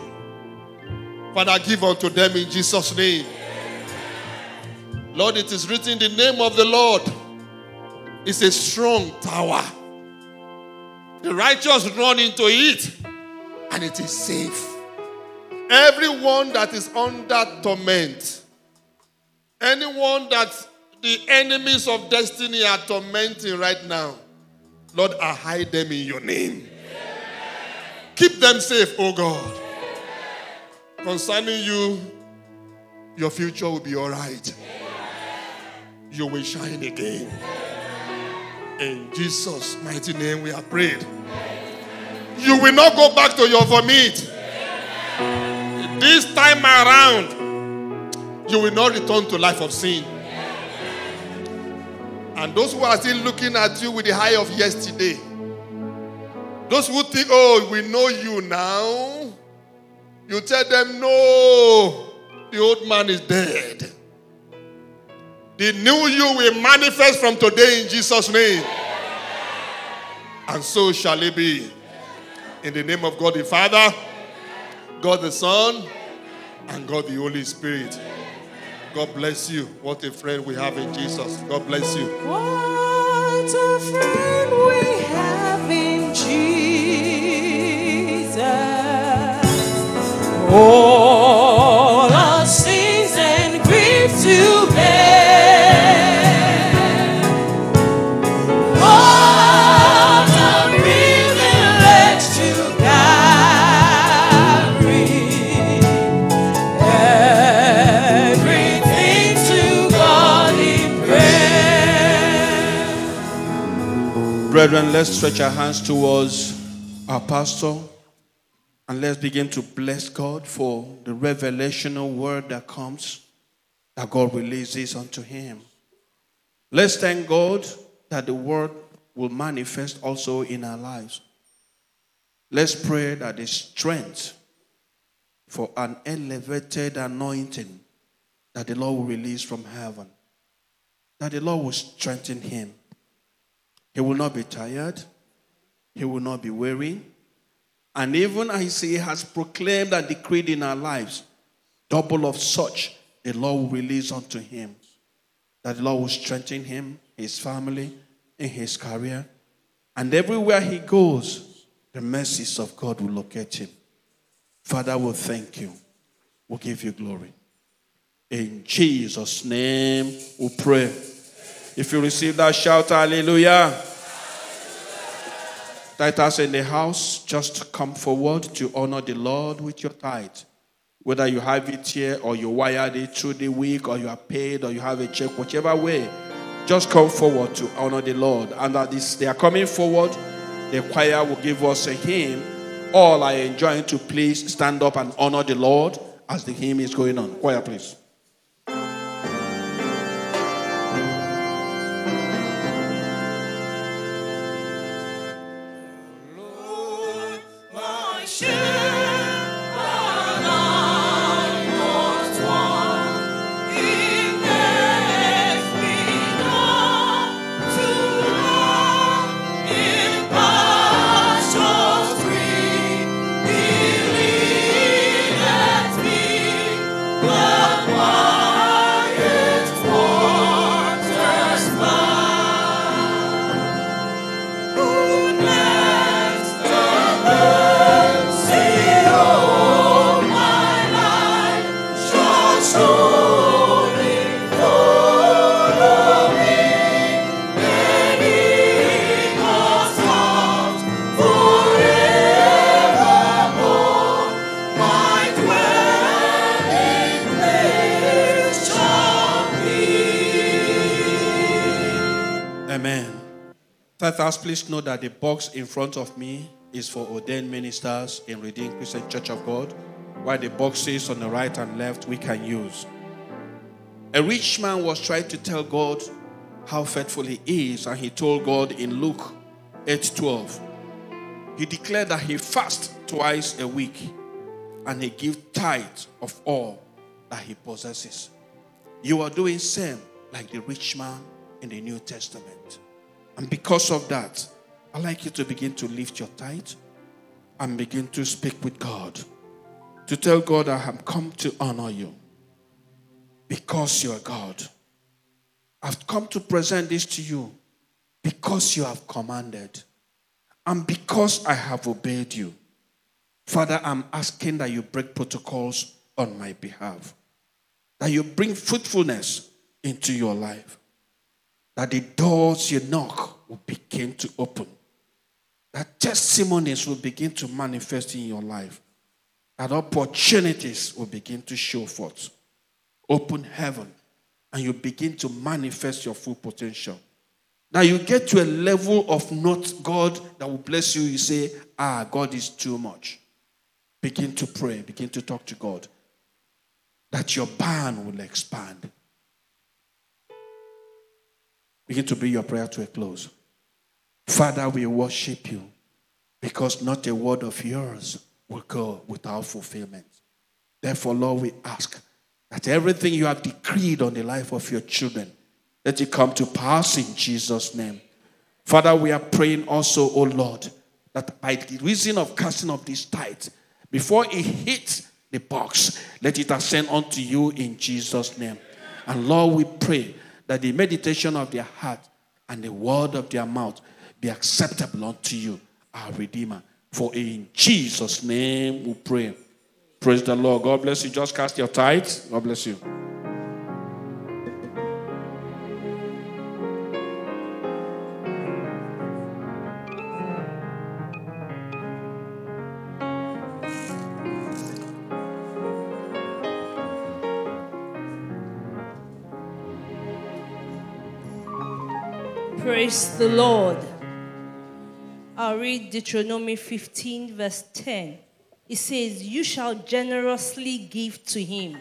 Father, give unto them in Jesus' name. Lord, it is written, the name of the Lord is a strong tower. The righteous run into it and it is safe. Everyone that is under torment, anyone that the enemies of destiny are tormenting right now, Lord, I hide them in your name. Keep them safe, oh God. Concerning you, your future will be all right. You will shine again. In Jesus' mighty name, we have prayed. You will not go back to your vomit. This time around, you will not return to life of sin. And those who are still looking at you with the eye of yesterday, those who think, oh, we know you now, you tell them, no, the old man is dead. The new you will manifest from today in Jesus' name. And so shall it be. In the name of God the Father, God the Son, and God the Holy Spirit. God bless you. What a friend we have in Jesus. God bless you. What a friend we have in Jesus. All Brethren, let's stretch our hands towards our pastor and let's begin to bless God for the revelational word that comes, that God releases unto him. Let's thank God that the word will manifest also in our lives. Let's pray that the strength for an elevated anointing that the Lord will release from heaven, that the Lord will strengthen him. He will not be tired. He will not be weary. And even as he has proclaimed and decreed in our lives, double of such the Lord will release unto him. That the Lord will strengthen him, his family, in his career. And everywhere he goes, the mercies of God will locate him. Father, we'll thank you. We'll give you glory. In Jesus' name we pray. If you receive that, shout hallelujah. Tithes in the house, just come forward to honor the Lord with your tithe. Whether you have it here or you wired it through the week or you are paid or you have a check, whichever way, just come forward to honor the Lord. And that this, they are coming forward, the choir will give us a hymn. All are enjoying to please stand up and honor the Lord as the hymn is going on. Choir, please. Please know that the box in front of me is for ordained ministers in Redeemed Christian Church of God, while the boxes on the right and left we can use. A rich man was trying to tell God how faithful he is, and he told God in Luke 8:12. He declared that he fasts twice a week and he gives tithe of all that he possesses. You are doing same like the rich man in the New Testament. And because of that, I'd like you to begin to lift your tithe and begin to speak with God. To tell God, I have come to honor you because you are God. I've come to present this to you because you have commanded and because I have obeyed you. Father, I'm asking that you break protocols on my behalf, that you bring fruitfulness into your life, that the doors you knock will begin to open, that testimonies will begin to manifest in your life, that opportunities will begin to show forth. Open heaven, and you begin to manifest your full potential. Now you get to a level of not God that will bless you. You say, ah, God is too much. Begin to pray, begin to talk to God. That your barn will expand. Begin to bring your prayer to a close. Father, we worship you because not a word of yours will go without fulfillment. Therefore, Lord, we ask that everything you have decreed on the life of your children, let it come to pass in Jesus' name. Father, we are praying also, O Lord, that by the reason of casting of this tithe, before it hits the box, let it ascend unto you in Jesus' name. And Lord, we pray that the meditation of their heart and the word of their mouth be acceptable unto you, our Redeemer. For in Jesus' name we pray. Praise the Lord. God bless you. Just cast your tithes. God bless you. Praise the Lord. I'll read Deuteronomy 15, verse 10. It says, You shall generously give to him,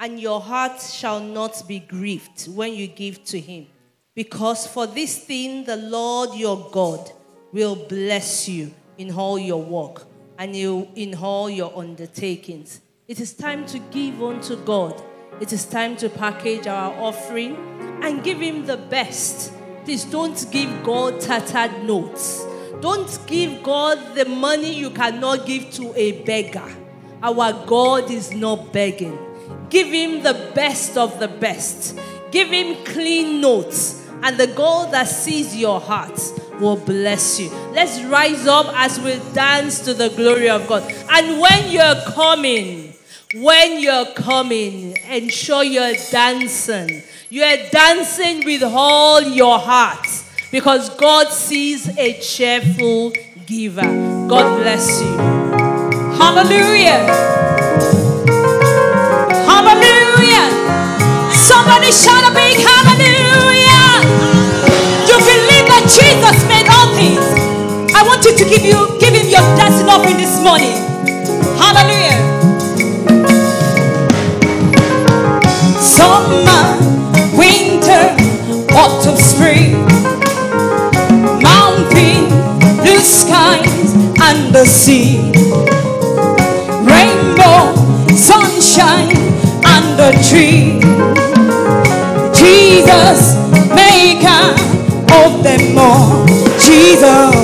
and your heart shall not be grieved when you give to him. Because for this thing the Lord your God will bless you in all your work and you, in all your undertakings. It is time to give unto God. It is time to package our offering and give him the best. Please don't give God tattered notes. Don't give God the money you cannot give to a beggar. Our God is not begging. Give him the best of the best. Give him clean notes. And the God that sees your heart will bless you. Let's rise up as we dance to the glory of God. And when you're coming, when you're coming, ensure you're dancing. You're dancing with all your heart because God sees a cheerful giver. God bless you. Hallelujah. Hallelujah. Somebody shout a big hallelujah. You believe that Jesus made all things. I want you to give you give him your dancing offering this morning. Hallelujah. Summer, winter, autumn, spring blue skies and the sea. Rainbow, sunshine, and the tree. Jesus, maker of them all. Jesus.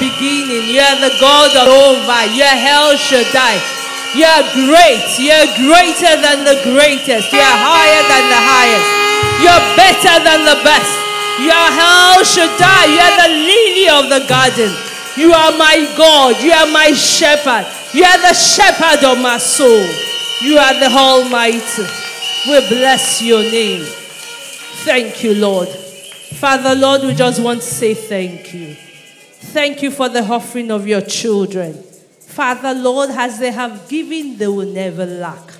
Beginning. You are the God of over. You are El Shaddai. You are great. You are greater than the greatest. You are higher than the highest. You are better than the best. You are El Shaddai. You are the lily of the garden. You are my God. You are my shepherd. You are the shepherd of my soul. You are the Almighty. We bless your name. Thank you, Lord. Father, Lord, we just want to say thank you. Thank you for the offering of your children. Father, Lord, as they have given, they will never lack.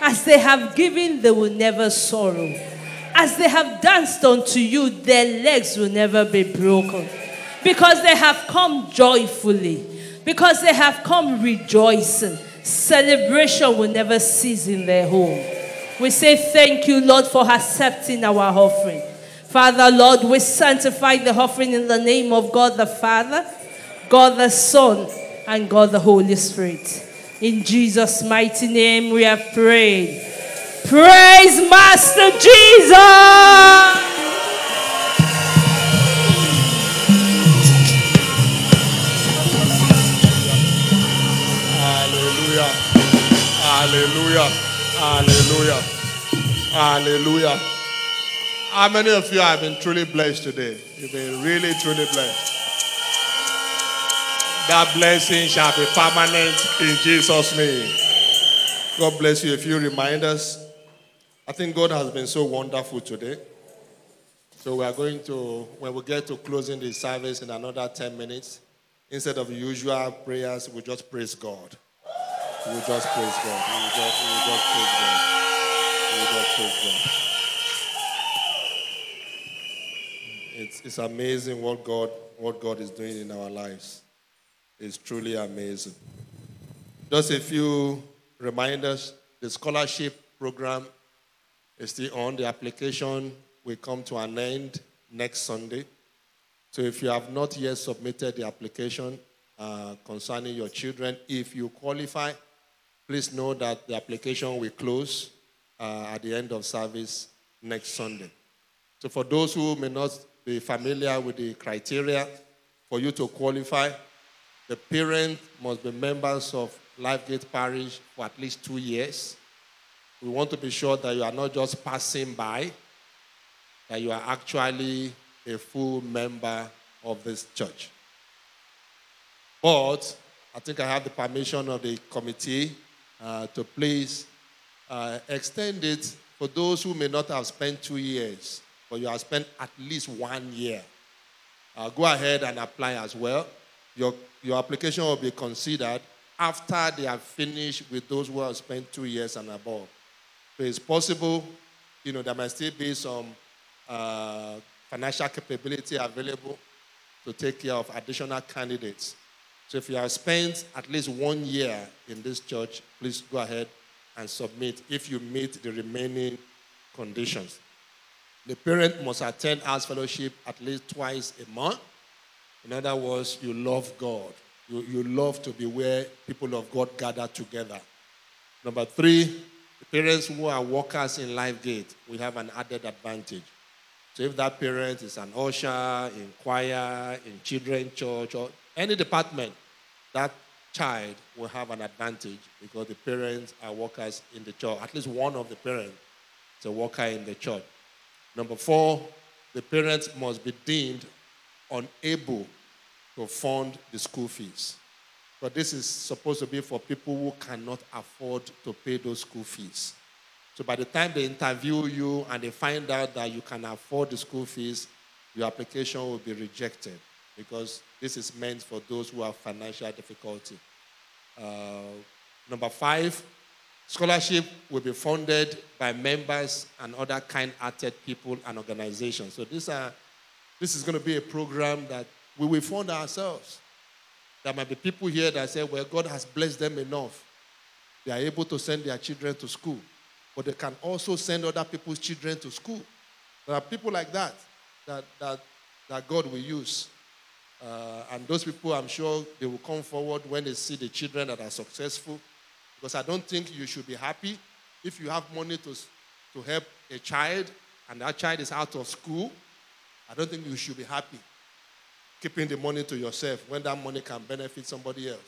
As they have given, they will never sorrow. As they have danced unto you, their legs will never be broken. Because they have come joyfully. Because they have come rejoicing. Celebration will never cease in their home. We say thank you, Lord, for accepting our offering. Father, Lord, we sanctify the offering in the name of God the Father, God the Son, and God the Holy Spirit. In Jesus' mighty name we have prayed. Praise Master Jesus! Hallelujah. Hallelujah. Hallelujah. How many of you have been truly blessed today? You've been really, truly blessed. That blessing shall be permanent in Jesus' name. God bless you. A few reminders. I think God has been so wonderful today. So we are going to, when we get to closing the service in another 10 minutes, instead of usual prayers, we just praise God. We just praise God. We just, we just praise God. We just praise God. It's, it's amazing what God, what God is doing in our lives. It's truly amazing. Just a few reminders. The scholarship program is still on. The application will come to an end next Sunday. So if you have not yet submitted the application uh, concerning your children, if you qualify, please know that the application will close uh, at the end of service next Sunday. So for those who may not be familiar with the criteria for you to qualify, the parent must be members of Lifegate Parish for at least two years. We want to be sure that you are not just passing by, that you are actually a full member of this church. But I think I have the permission of the committee uh, to please uh, extend it for those who may not have spent two years, but you have spent at least one year. Uh, go ahead and apply as well. Your, your application will be considered after they have finished with those who have spent two years and above. So it's possible, you know, there might still be some uh, financial capability available to take care of additional candidates. So if you have spent at least one year in this church, please go ahead and submit if you meet the remaining conditions. The parent must attend house fellowship at least twice a month. In other words, you love God. You, you love to be where people of God gather together. Number three, the parents who are workers in LifeGate, we have an added advantage. So if that parent is an usher, in choir, in children's church, or any department, that child will have an advantage because the parents are workers in the church. At least one of the parents is a worker in the church. Number four, the parents must be deemed unable to fund the school fees. But this is supposed to be for people who cannot afford to pay those school fees. So by the time they interview you and they find out that you can afford the school fees, your application will be rejected because this is meant for those who have financial difficulty. Uh, number five, scholarship will be funded by members and other kind-hearted people and organizations. So are, this is going to be a program that we will fund ourselves. There might be people here that say, well, God has blessed them enough. They are able to send their children to school, but they can also send other people's children to school. There are people like that that, that, that God will use. Uh, and those people, I'm sure, they will come forward when they see the children that are successful. Because I don't think you should be happy if you have money to, to help a child and that child is out of school. I don't think you should be happy keeping the money to yourself when that money can benefit somebody else.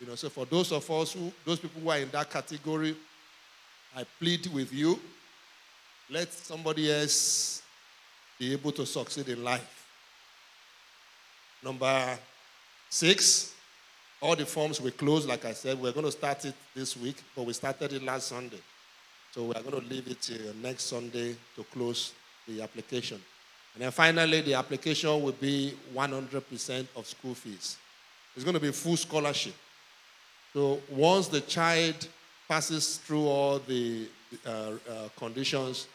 You know, so for those of us who, those people who are in that category, I plead with you, let somebody else be able to succeed in life. Number six, all the forms we closed, like I said, we're going to start it this week, but we started it last Sunday. So we are going to leave it till next Sunday to close the application. And then finally, the application will be 100% of school fees. It's going to be full scholarship. So once the child passes through all the uh, uh, conditions,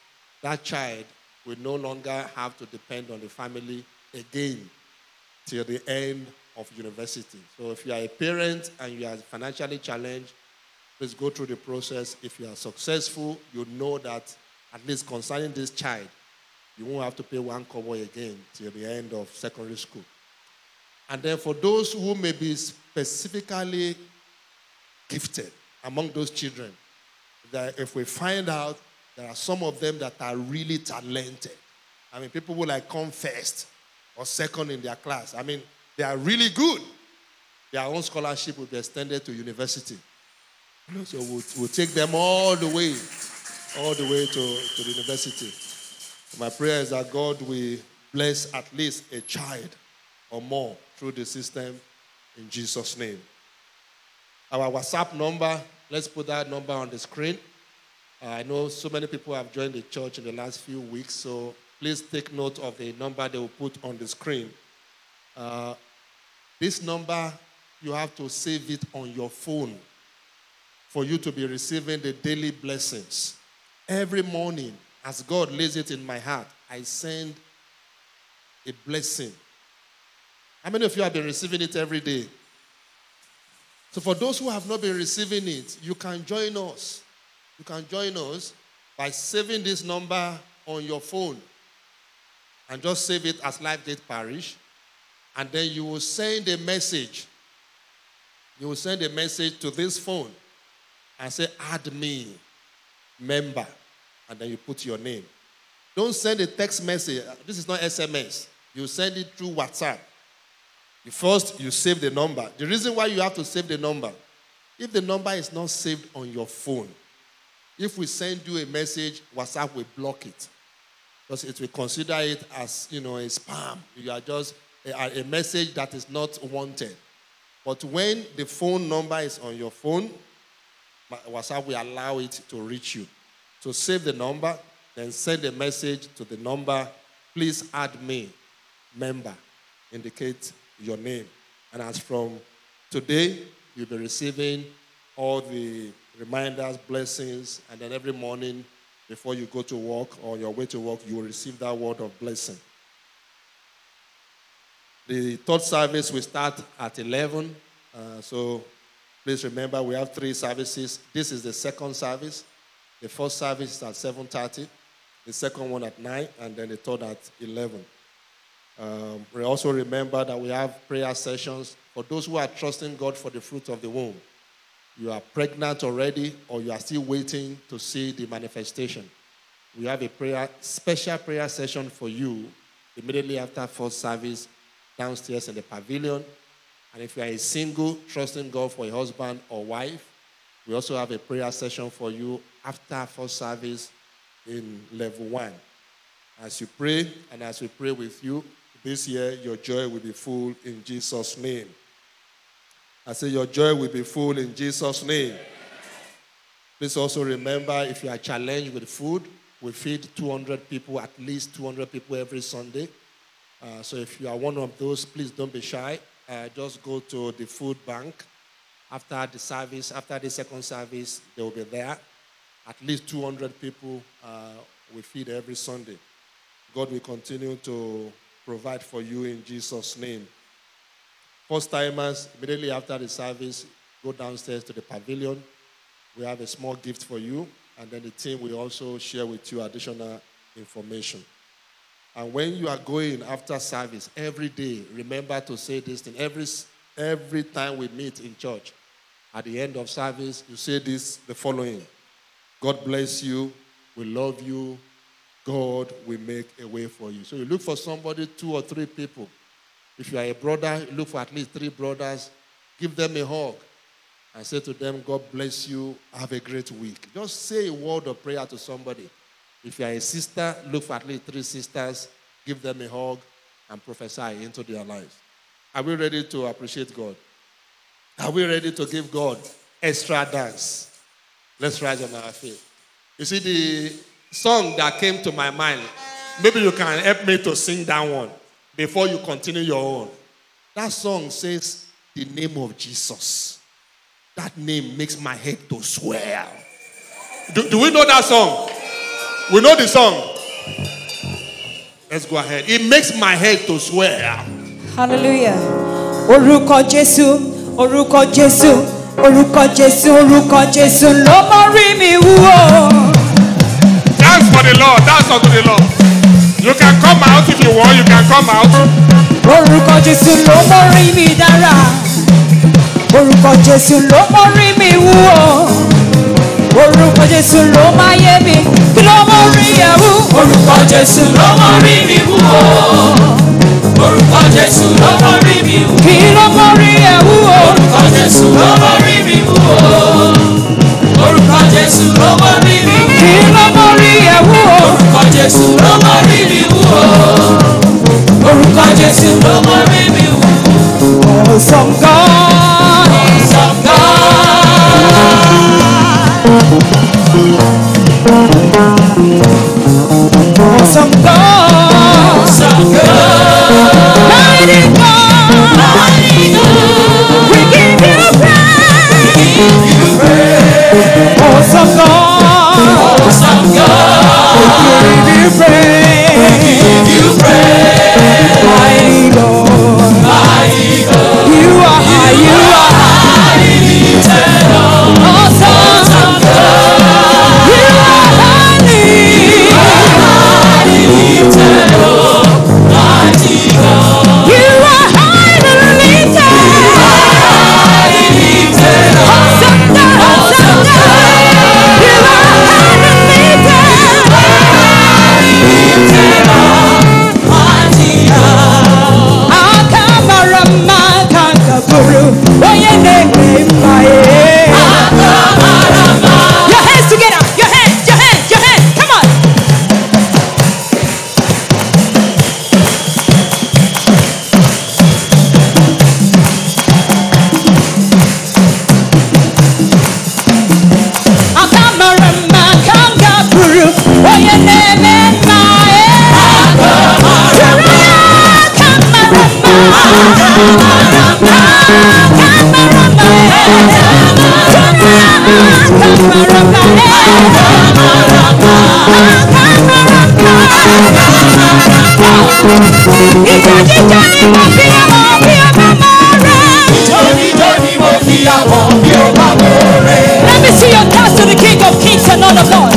that child will no longer have to depend on the family again till the end of university. So if you are a parent and you are financially challenged, please go through the process. If you are successful, you know that at least concerning this child, you won't have to pay one kobo again till the end of secondary school. And then for those who may be specifically gifted among those children, that if we find out there are some of them that are really talented, I mean, people will like come first or second in their class. I mean, they are really good. Their own scholarship will be extended to university. So we'll, we'll take them all the way, all the way to, to the university. My prayer is that God will bless at least a child or more through the system in Jesus' name. Our WhatsApp number, let's put that number on the screen. Uh, I know so many people have joined the church in the last few weeks, so please take note of the number they will put on the screen. Uh, this number, you have to save it on your phone for you to be receiving the daily blessings. Every morning, as God lays it in my heart, I send a blessing. How many of you have been receiving it every day? So, for those who have not been receiving it, you can join us. You can join us by saving this number on your phone and just save it as LifeGate Parish. And then you will send a message. You will send a message to this phone and say, Add me, member and then you put your name. Don't send a text message. This is not SMS. You send it through WhatsApp. You first, you save the number. The reason why you have to save the number, if the number is not saved on your phone, if we send you a message, WhatsApp will block it. Because it will consider it as, you know, a spam. You are just a, a message that is not wanted. But when the phone number is on your phone, WhatsApp will allow it to reach you. So save the number, then send a message to the number. Please add me, member. Indicate your name. And as from today, you'll be receiving all the reminders, blessings, and then every morning before you go to work or your way to work, you will receive that word of blessing. The third service will start at 11. Uh, so please remember we have three services. This is the second service. The first service is at 7.30. the second one at 9, and then the third at 11. Um, we also remember that we have prayer sessions for those who are trusting God for the fruit of the womb. You are pregnant already, or you are still waiting to see the manifestation. We have a prayer, special prayer session for you immediately after first service downstairs in the pavilion. And if you are a single, trusting God for a husband or wife, we also have a prayer session for you after first service in level one. As you pray and as we pray with you, this year your joy will be full in Jesus' name. I say your joy will be full in Jesus' name. Please also remember if you are challenged with food, we feed 200 people, at least 200 people every Sunday. Uh, so if you are one of those, please don't be shy. Uh, just go to the food bank after the service, after the second service, they will be there. At least 200 people uh, we feed every Sunday. God will continue to provide for you in Jesus' name. First timers, immediately after the service, go downstairs to the pavilion. We have a small gift for you, and then the team will also share with you additional information. And when you are going after service, every day, remember to say this thing. Every, every time we meet in church, at the end of service, you say this the following God bless you. We love you. God will make a way for you. So you look for somebody, two or three people. If you are a brother, look for at least three brothers. Give them a hug and say to them, God bless you. Have a great week. Just say a word of prayer to somebody. If you are a sister, look for at least three sisters. Give them a hug and prophesy into their lives. Are we ready to appreciate God? Are we ready to give God extra dance? Let's rise on our feet. You see, the song that came to my mind, maybe you can help me to sing that one before you continue your own. That song says, The name of Jesus. That name makes my head to swell. Do, do we know that song? We know the song. Let's go ahead. It makes my head to swell. hallelujah orúkọ jésù orúkọ jésù orúkọ jésù orúkọ jésù ló mọ rí mi wú o. Dance for the Lord. Dance unto the Lord. You can come out if you want. You can come out. orúkọ jésù ló mọ rí mi dára orúkọ jésù ló mọ rí mi wú o. orúkọ jésù ló máa yé mi kí ló mọ rí ẹ wú. orúkọ jésù ló mọ rí mi wú o orúkọ jésù ló mọ rí mi wú kí ló mọ rí ẹ wú o. orúkọ jésù ló mọ rí mi wú o orúkọ jésù ló mọ rí mi wú kí ló mọ rí ẹ wú o. orúkọ jésù ló mọ rí mi wú o orúkọ jésù ló mọ rí mi wú awesome God. Awesome God. Awesome God. God. Mighty God. We give you praise. Awesome God. We give you praise. give you praise. Let me see your dance to the King of Kings and Lord of Lords.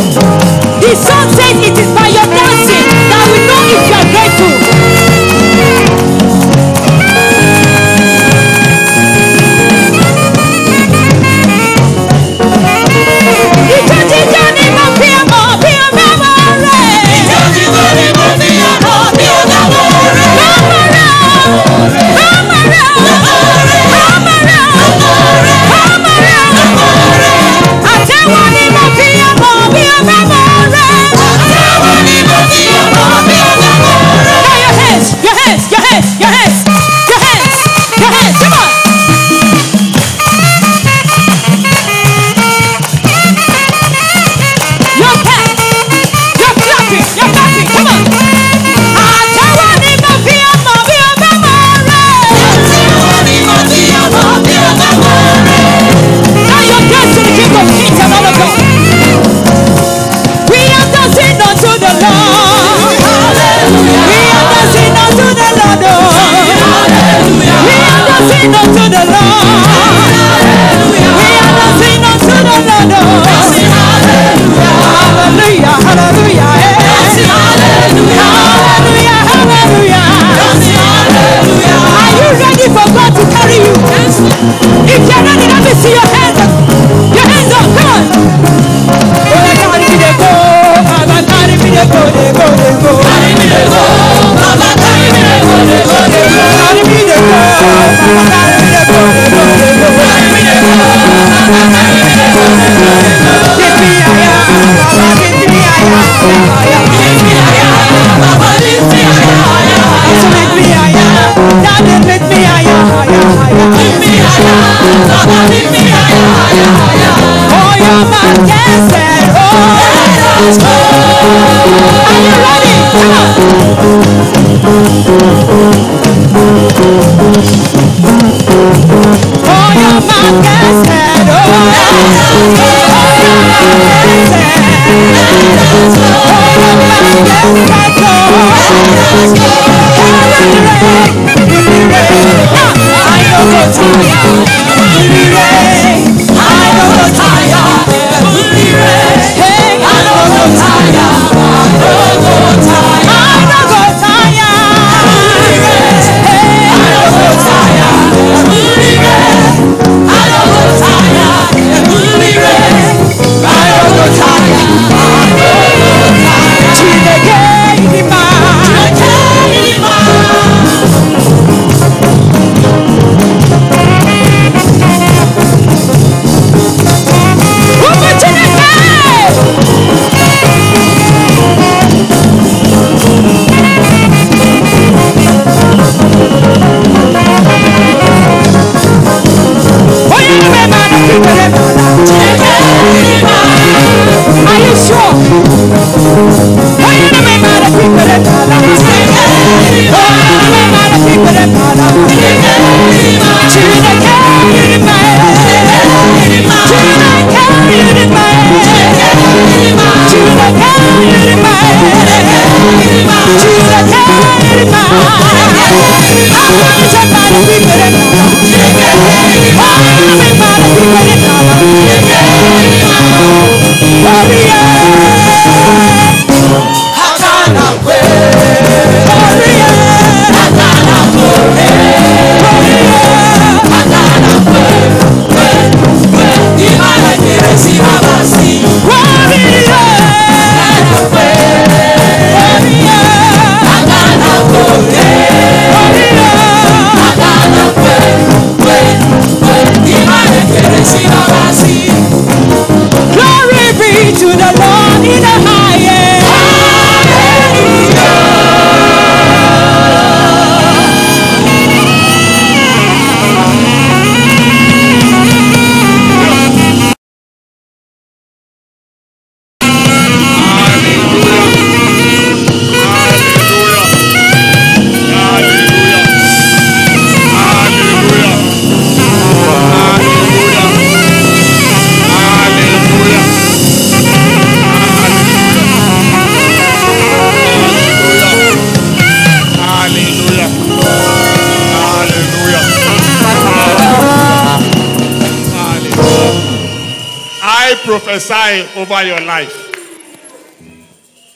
Over your life.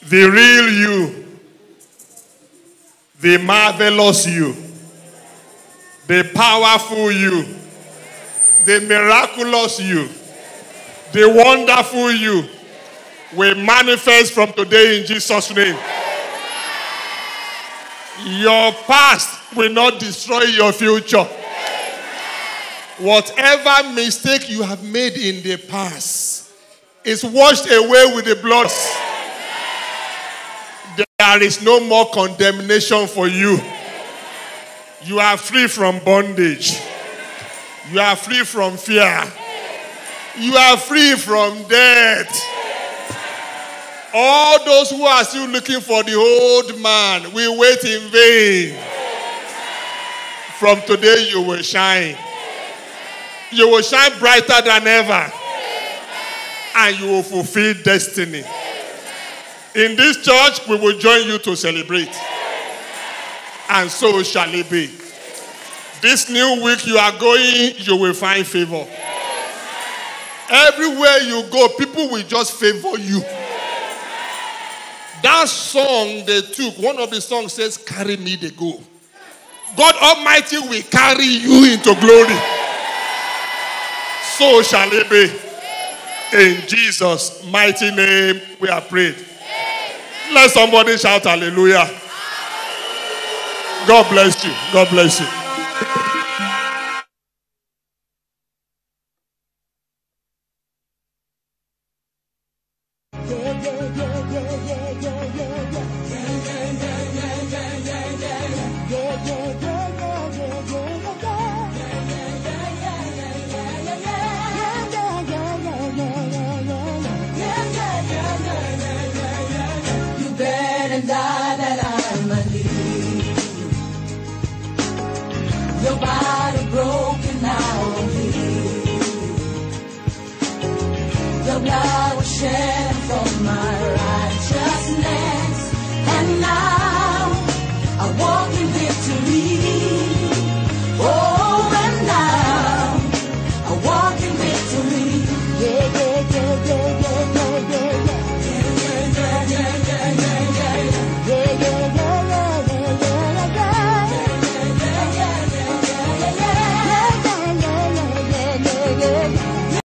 The real you, the marvelous you, the powerful you, the miraculous you, the wonderful you will manifest from today in Jesus' name. Your past will not destroy your future. Whatever mistake you have made in the past is washed away with the blood. There is no more condemnation for you. You are free from bondage. You are free from fear. You are free from death. All those who are still looking for the old man will wait in vain. From today, you will shine. You will shine brighter than ever. And you will fulfill destiny. In this church, we will join you to celebrate. And so shall it be. This new week you are going, you will find favor. Everywhere you go, people will just favor you. That song they took, one of the songs says, Carry me, they go. God Almighty will carry you into glory. So shall it be. In Jesus' mighty name, we are prayed. Let somebody shout hallelujah. God bless you. God bless you.